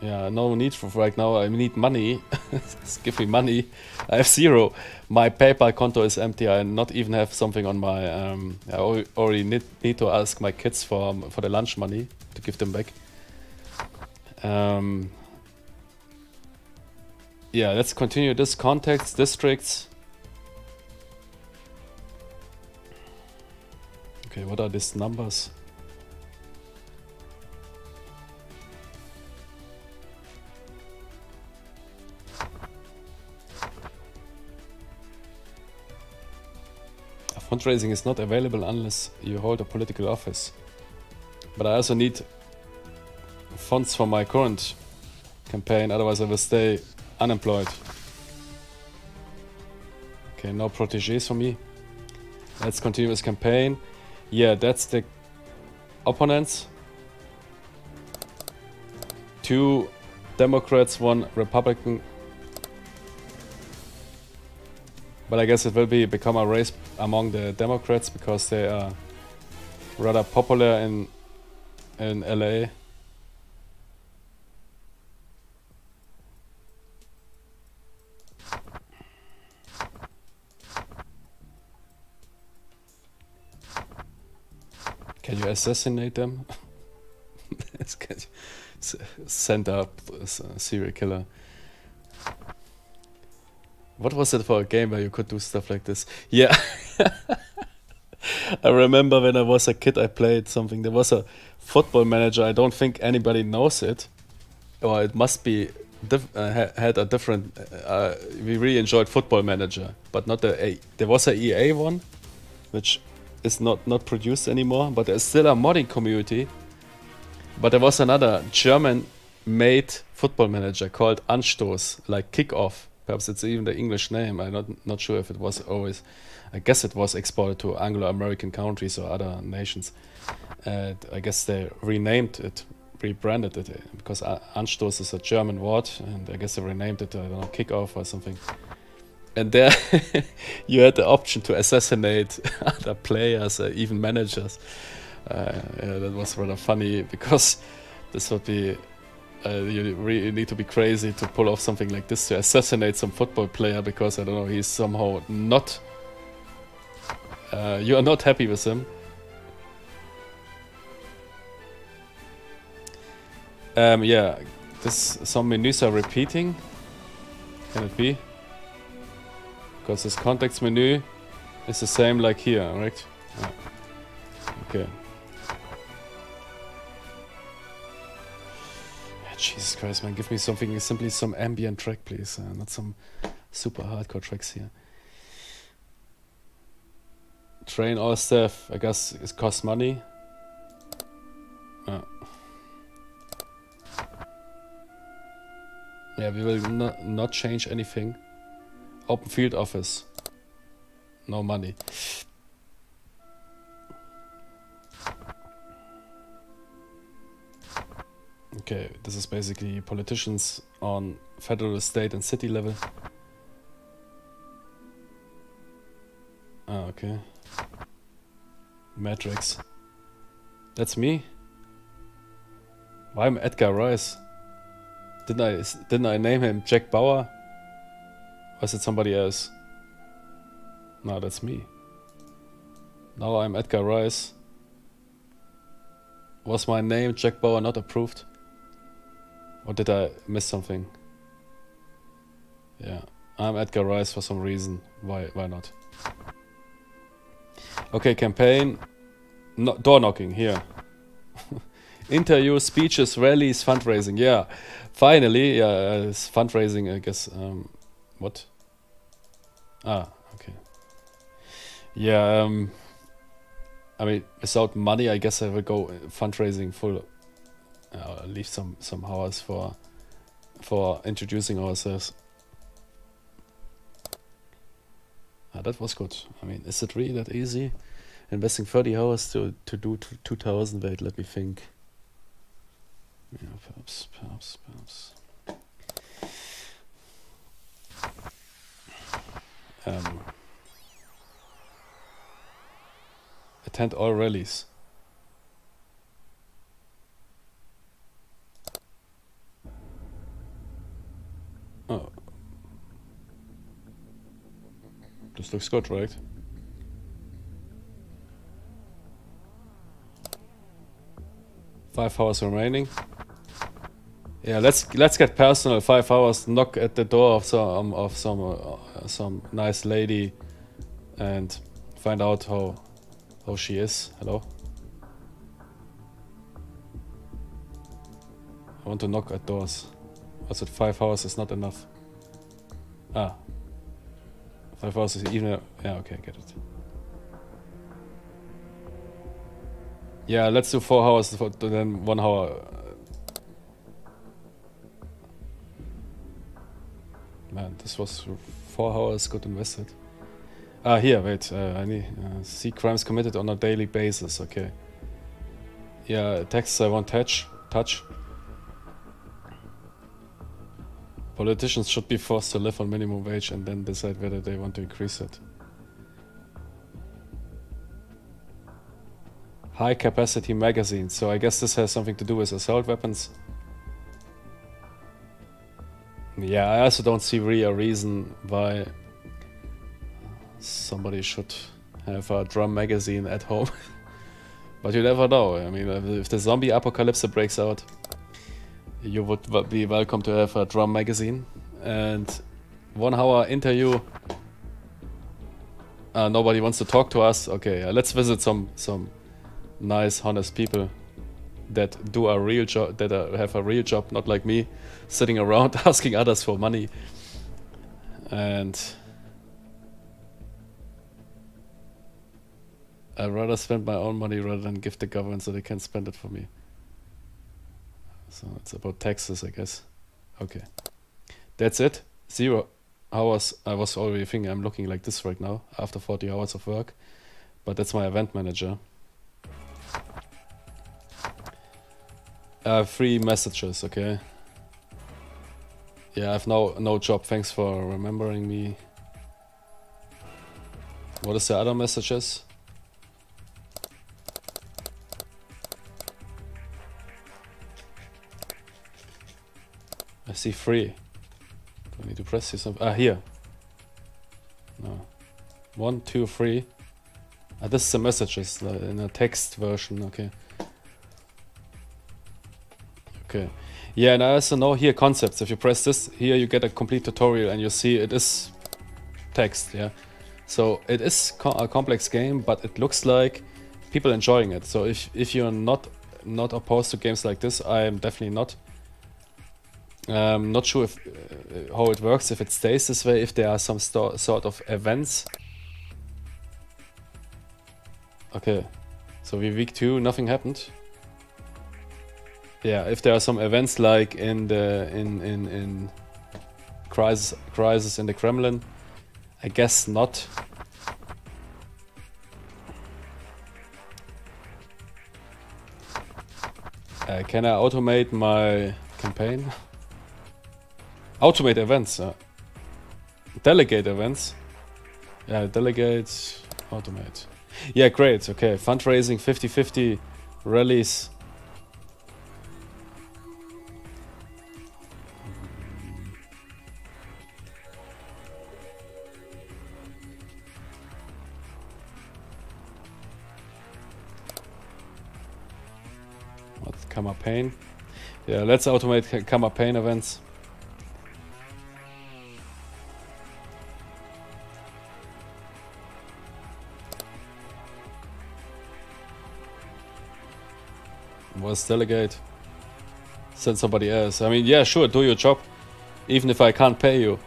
Yeah, no need for right now. I need money. Give me money. I have zero. My PayPal konto is empty. I not even have something on my. Um, I already need, need to ask my kids for um, for the lunch money to give them back. Um, yeah, let's continue this context districts. Okay, what are these numbers? Fundraising is not available unless you hold a political office. But I also need funds for my current campaign, otherwise I will stay unemployed. Okay, no proteges for me. Let's continue this campaign. Yeah, that's the opponents. Two Democrats, one Republican But I guess it will be become a race among the Democrats because they are rather popular in in LA. Assassinate them? Send up serial killer. What was it for a game where you could do stuff like this? Yeah. I remember when I was a kid, I played something. There was a football manager. I don't think anybody knows it, or it must be uh, had a different. Uh, we really enjoyed Football Manager, but not the A. There was a EA one, which is not not produced anymore. But there's still a modding community. But there was another German-made Football Manager called Anstoß, like Kickoff Perhaps it's even the English name. I'm not not sure if it was always. I guess it was exported to Anglo-American countries or other nations. And I guess they renamed it, rebranded it because Anstoß is a German word, and I guess they renamed it. I don't know, kickoff or something. And there, you had the option to assassinate other players, uh, even managers. Uh, yeah, that was rather funny because this would be uh, you really need to be crazy to pull off something like this to assassinate some football player because I don't know he's somehow not. Uh, you are not happy with him. Um, yeah, this some menus are repeating. Can it be? Because this context menu is the same like here, right? Yeah. Okay. Jesus Christ, man, give me something, simply some ambient track, please. Uh, not some super hardcore tracks here. Train all staff, I guess it costs money. Uh. Yeah, we will not, not change anything. Open field office. No money. Okay, this is basically politicians on federal, state, and city level. Ah, okay. Matrix. That's me. Why am Edgar Rice? Didn't I didn't I name him Jack Bauer? Is it somebody else? No, that's me. Now I'm Edgar Rice. Was my name Jack Bauer not approved? Or did I miss something? Yeah, I'm Edgar Rice for some reason. Why why not? Okay, campaign. No, door knocking, here. Interview, speeches, rallies, fundraising. Yeah, finally, yeah, uh, it's fundraising, I guess. Um, what? Ah, okay. Yeah, um, I mean, without money, I guess I will go fundraising full. Uh, leave some some hours for for introducing ourselves. Ah, that was good. I mean, is it really that easy? Investing 30 hours to, to do 2000, wait, let me think. Yeah, perhaps, perhaps, perhaps. Um, attend all rallies. Oh. This looks good, right? Five hours remaining. Yeah, let's let's get personal. Five hours. Knock at the door of some of some uh, some nice lady, and find out how how she is. Hello. I want to knock at doors. I said five hours is not enough. Ah, Five hours is even. Yeah, okay, get it. Yeah, let's do four hours then one hour. This was four hours good invested. Ah, here, wait. Uh, I need uh, see crimes committed on a daily basis. Okay. Yeah, texts I won't touch. Touch. Politicians should be forced to live on minimum wage and then decide whether they want to increase it. High capacity magazines. So I guess this has something to do with assault weapons. Yeah, I also don't see really a reason why somebody should have a drum magazine at home. but you never know. I mean, if the zombie apocalypse breaks out, you would be welcome to have a drum magazine and one hour interview. Uh, nobody wants to talk to us. Okay, uh, let's visit some some nice, honest people that do a real job, that uh, have a real job, not like me, sitting around asking others for money. And I'd rather spend my own money rather than give the government so they can spend it for me. So it's about taxes, I guess. Okay. That's it. Zero hours. I was already thinking I'm looking like this right now after 40 hours of work. But that's my event manager. Uh, three messages, okay. Yeah, I have no no job. Thanks for remembering me. What is the other messages? I see three. Do I need to press here something? Ah, here. No. One, two, three. Ah, this is the messages in a text version, okay. Okay. Yeah, and I also know here concepts. If you press this, here you get a complete tutorial and you see it is text, yeah. So it is co a complex game, but it looks like people enjoying it. So if, if you're not not opposed to games like this, I am definitely not. Um, not sure if uh, how it works, if it stays this way, if there are some sort of events. Okay, so we week two, nothing happened. Yeah, if there are some events like in the in in in crisis crisis in the Kremlin, I guess not. Uh, can I automate my campaign? Automate events. Uh, delegate events. Yeah, delegate, automate. Yeah, great. Okay, fundraising 50-50 rallies. Karma Pain? Yeah, let's automate Karma Pain events. Was delegate. Send somebody else. I mean, yeah, sure, do your job. Even if I can't pay you.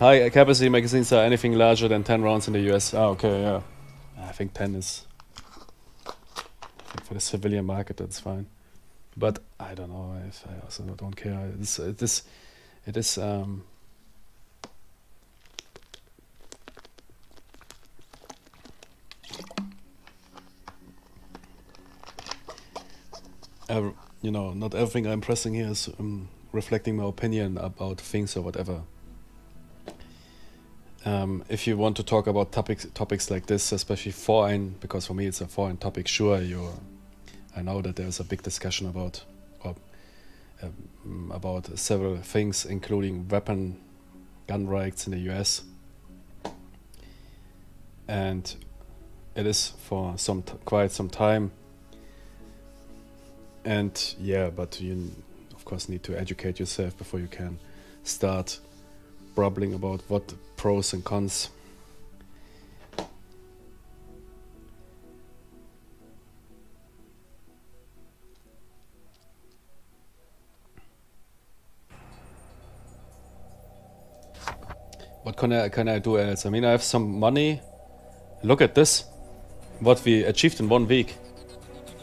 High capacity magazines are anything larger than 10 rounds in the US. Ah, okay, yeah. I think 10 is... for the civilian market, that's fine. But I don't know. I, I also don't care. It's, it is... It is... Um, you know, not everything I'm pressing here is um, reflecting my opinion about things or whatever. Um, if you want to talk about topics topics like this, especially foreign, because for me it's a foreign topic, sure, you. I know that there's a big discussion about, or, um, about several things, including weapon, gun rights in the U.S. And it is for some quite some time and yeah, but you of course need to educate yourself before you can start brabbling about what pros and cons. What can I can I do else? I mean, I have some money. Look at this, what we achieved in one week.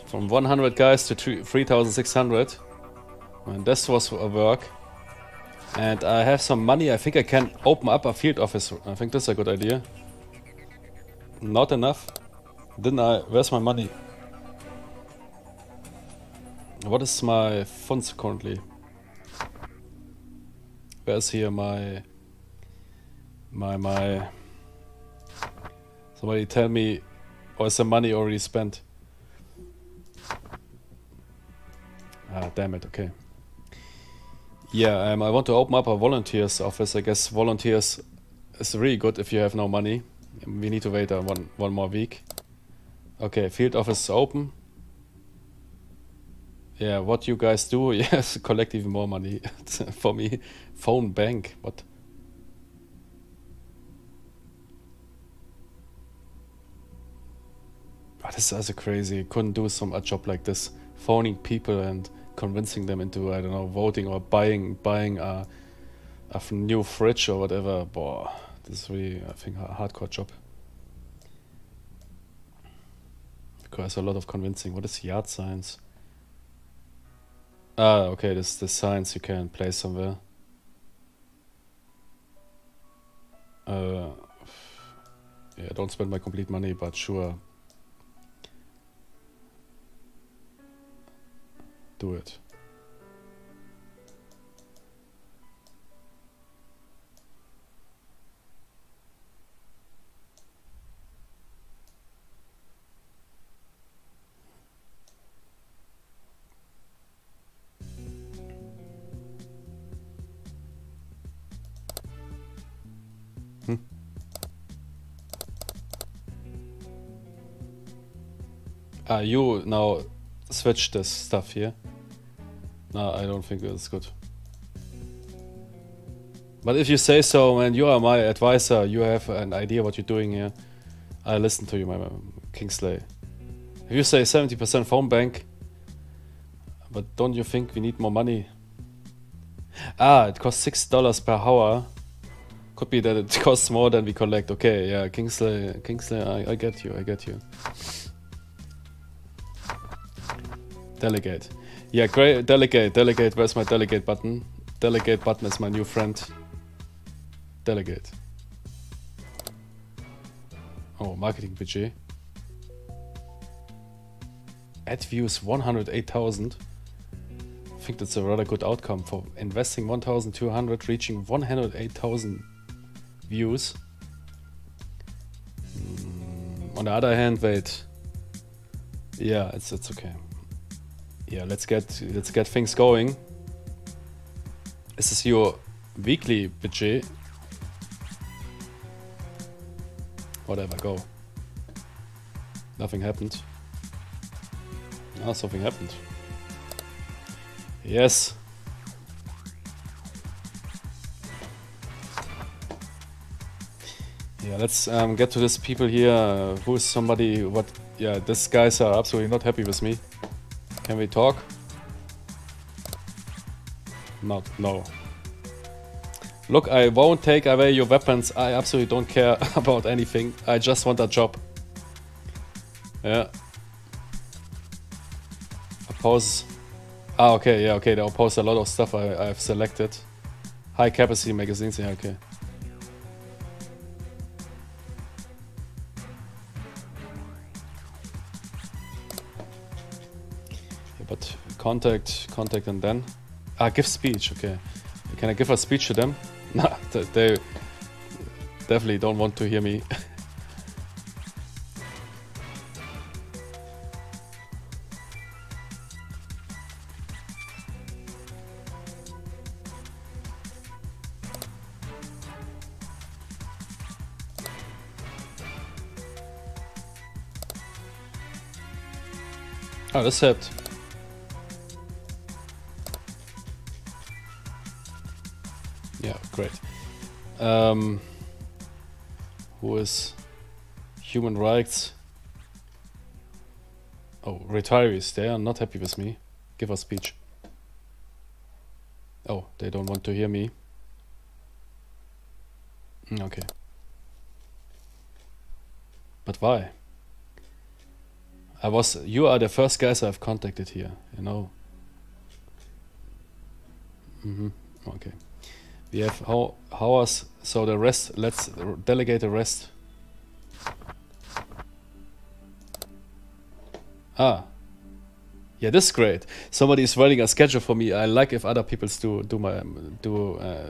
From 100 guys to 3600. And this was a work. And I have some money. I think I can open up a field office. I think that's a good idea. Not enough. Didn't I? Where's my money? What is my funds currently? Where's here my... My, my... Somebody tell me... Or is the money already spent? Ah, damn it, okay. Yeah, um, I want to open up a volunteers office. I guess volunteers is really good if you have no money. We need to wait uh, one, one more week. Okay, field office open. Yeah, what you guys do, yes, collect even more money for me. Phone bank, what? Oh, this is also crazy. Couldn't do some a job like this. Phoning people and convincing them into I don't know voting or buying buying a, a new fridge or whatever. Boy, this is really I think a hardcore job. Requires a lot of convincing. What is yard signs? Ah, okay, this the signs you can place somewhere. Uh, yeah, don't spend my complete money, but sure, do it. Ah, you now switch this stuff here. No, I don't think it's good. But if you say so and you are my advisor, you have an idea what you're doing here, I listen to you, my Kingsley. If you say 70% phone bank, but don't you think we need more money? Ah, it costs $6 per hour. Could be that it costs more than we collect. Okay, yeah, Kingsley, Kingsley, I, I get you, I get you. Delegate. Yeah, great. Delegate, delegate. Where's my delegate button? Delegate button is my new friend. Delegate. Oh, marketing budget. Ad views 108,000. I think that's a rather good outcome for investing 1,200, reaching 108,000 views. Mm, on the other hand, wait. Yeah, it's it's okay. Yeah, let's get let's get things going. This is your weekly budget. Whatever, go. Nothing happened. Ah, something happened. Yes. Yeah, let's um, get to this people here. Uh, who is somebody? What? Yeah, these guys are absolutely not happy with me. Can we talk? Not, no. Look, I won't take away your weapons. I absolutely don't care about anything. I just want a job. Yeah. Oppose. Ah, okay, yeah, okay. They oppose a lot of stuff I, I've selected. High capacity magazines, yeah, okay. Contact, contact and then? Ah, give speech, okay. Can I give a speech to them? Nah, they definitely don't want to hear me. Oh, das helped. Um, who is human rights? Oh, retirees. They are not happy with me. Give a speech. Oh, they don't want to hear me. Mm, Okay. But why? I was. You are the first guys I've contacted here. You know. Mhm. Okay. We have hours. So the rest. Let's delegate the rest. Ah. Yeah, this is great. Somebody is writing a schedule for me. I like if other people do do my do uh,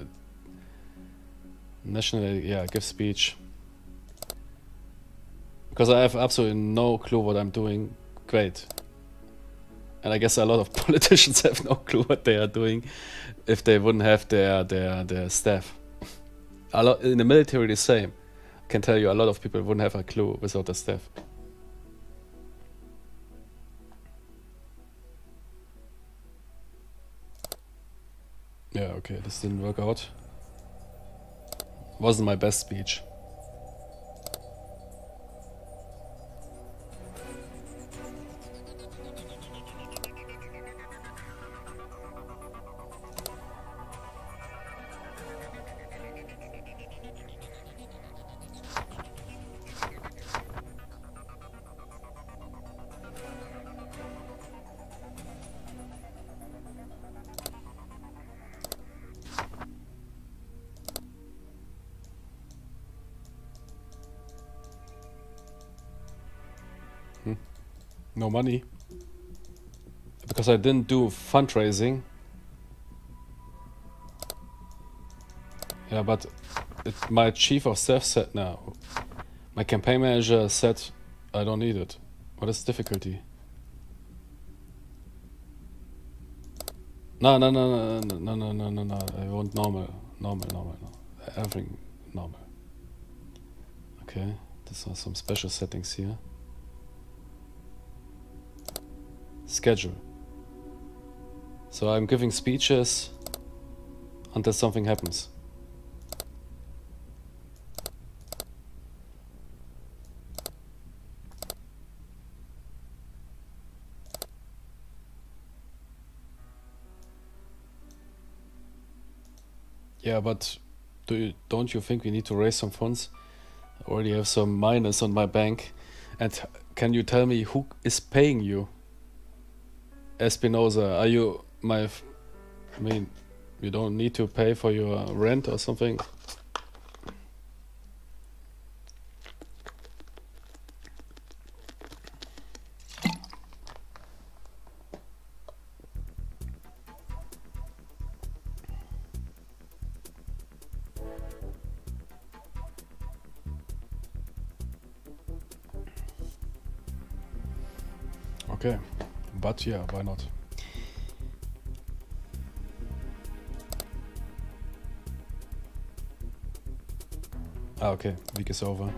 national. Yeah, give speech. Because I have absolutely no clue what I'm doing. Great. And I guess a lot of politicians have no clue what they are doing if they wouldn't have their their their staff. A lot in the military the same. I can tell you a lot of people wouldn't have a clue without the staff. Yeah, okay, this didn't work out. Wasn't my best speech. Money. Because I didn't do fundraising. Yeah, but it, my chief of staff said no. My campaign manager said I don't need it. What is difficulty? No, no, no, no, no, no, no, no, no. I want normal, normal, normal, no. Everything normal. Okay, these are some special settings here. Schedule. So I'm giving speeches until something happens. Yeah, but do you, don't you think we need to raise some funds? I already have some minus on my bank. And can you tell me who is paying you? Espinosa, are you my... I mean, you don't need to pay for your rent or something?
Yeah, why not? Ah, okay, week is over.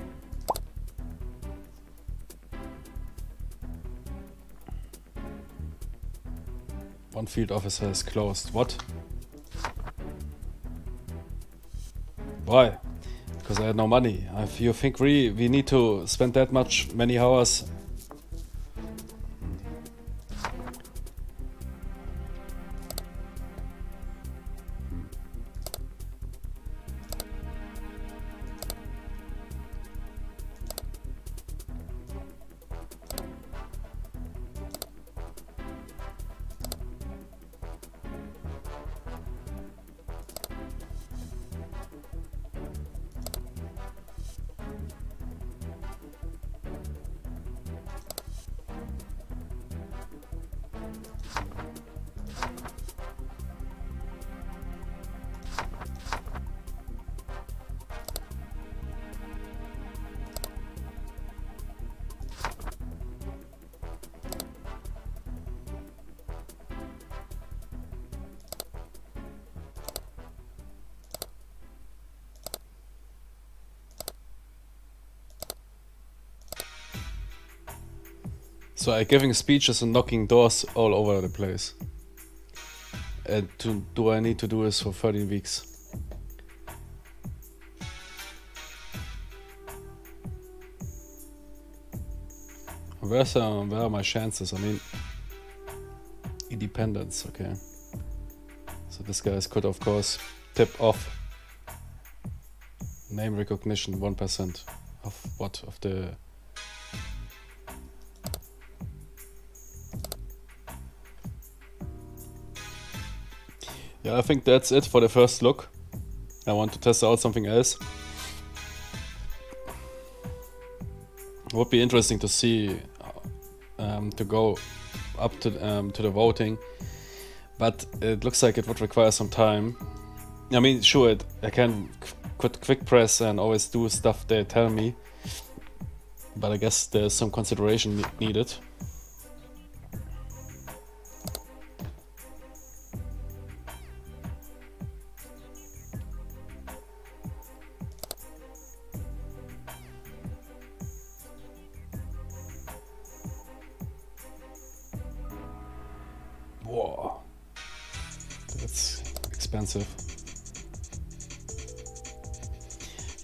One field officer is closed. What? Why? Because I had no money. If you think really we need to spend that much many hours So I'm giving speeches and knocking doors all over the place. And to, do I need to do this for 13 weeks? Where's uh, where are my chances? I mean, independence. Okay. So this guys could of course tip off name recognition one percent of what of the Yeah, I think that's it for the first look. I want to test out something else. Would be interesting to see um, to go up to um, to the voting, but it looks like it would require some time. I mean, sure, it, I can quit quick press and always do stuff they tell me, but I guess there's some consideration needed.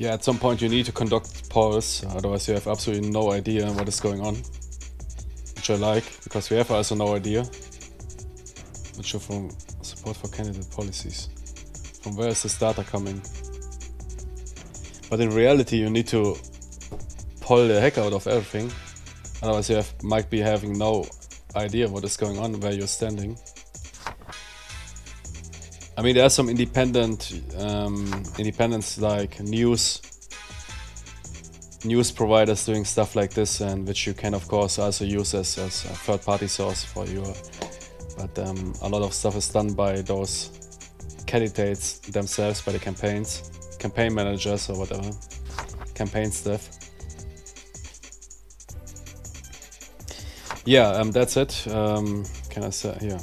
Yeah, at some point you need to conduct polls, otherwise you have absolutely no idea what is going on. Which I like, because we have also no idea. Not sure from support for candidate policies. From where is this data coming? But in reality you need to pull the heck out of everything. Otherwise you have, might be having no idea what is going on, where you're standing. I mean, there are some independent, um, independents like news, news providers doing stuff like this, and which you can of course also use as, as a third-party source for your. But um, a lot of stuff is done by those candidates themselves, by the campaigns, campaign managers or whatever, campaign stuff. Yeah, um, that's it. Um, can I say? Yeah.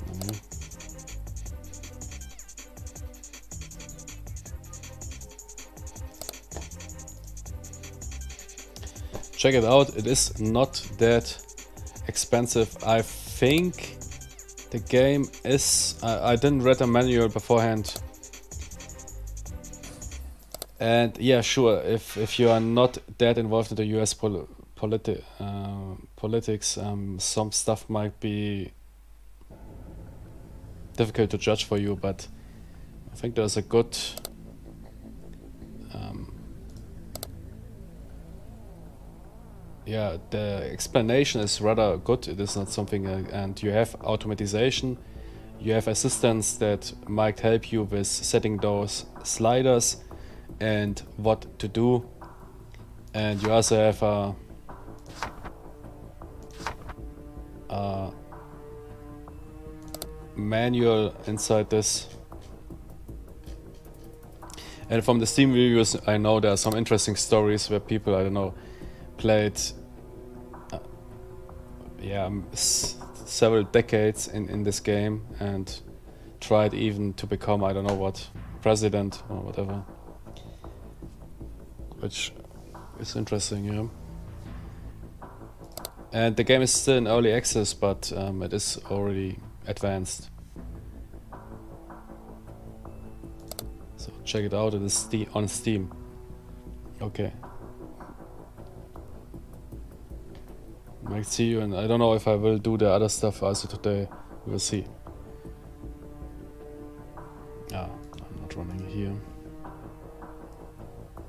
Check it out. It is not that expensive. I think the game is... I, didn't read the manual beforehand. And yeah, sure, if, if you are not that involved in the US pol politi uh, politics, um, some stuff might be difficult to judge for you, but I think there's a good yeah, the explanation is rather good. It is not something, uh, and you have automatization. You have assistants that might help you with setting those sliders and what to do. And you also have a, a manual inside this. And from the Steam reviews, I know there are some interesting stories where people, I don't know, played yeah, several decades in, in this game and tried even to become, I don't know what, president or whatever. Which is interesting, yeah. And the game is still in early access, but um, it is already advanced. So check it out, it is on Steam. Okay. Might see you, and I don't know if I will do the other stuff also today. We'll see. Ah, I'm not running here.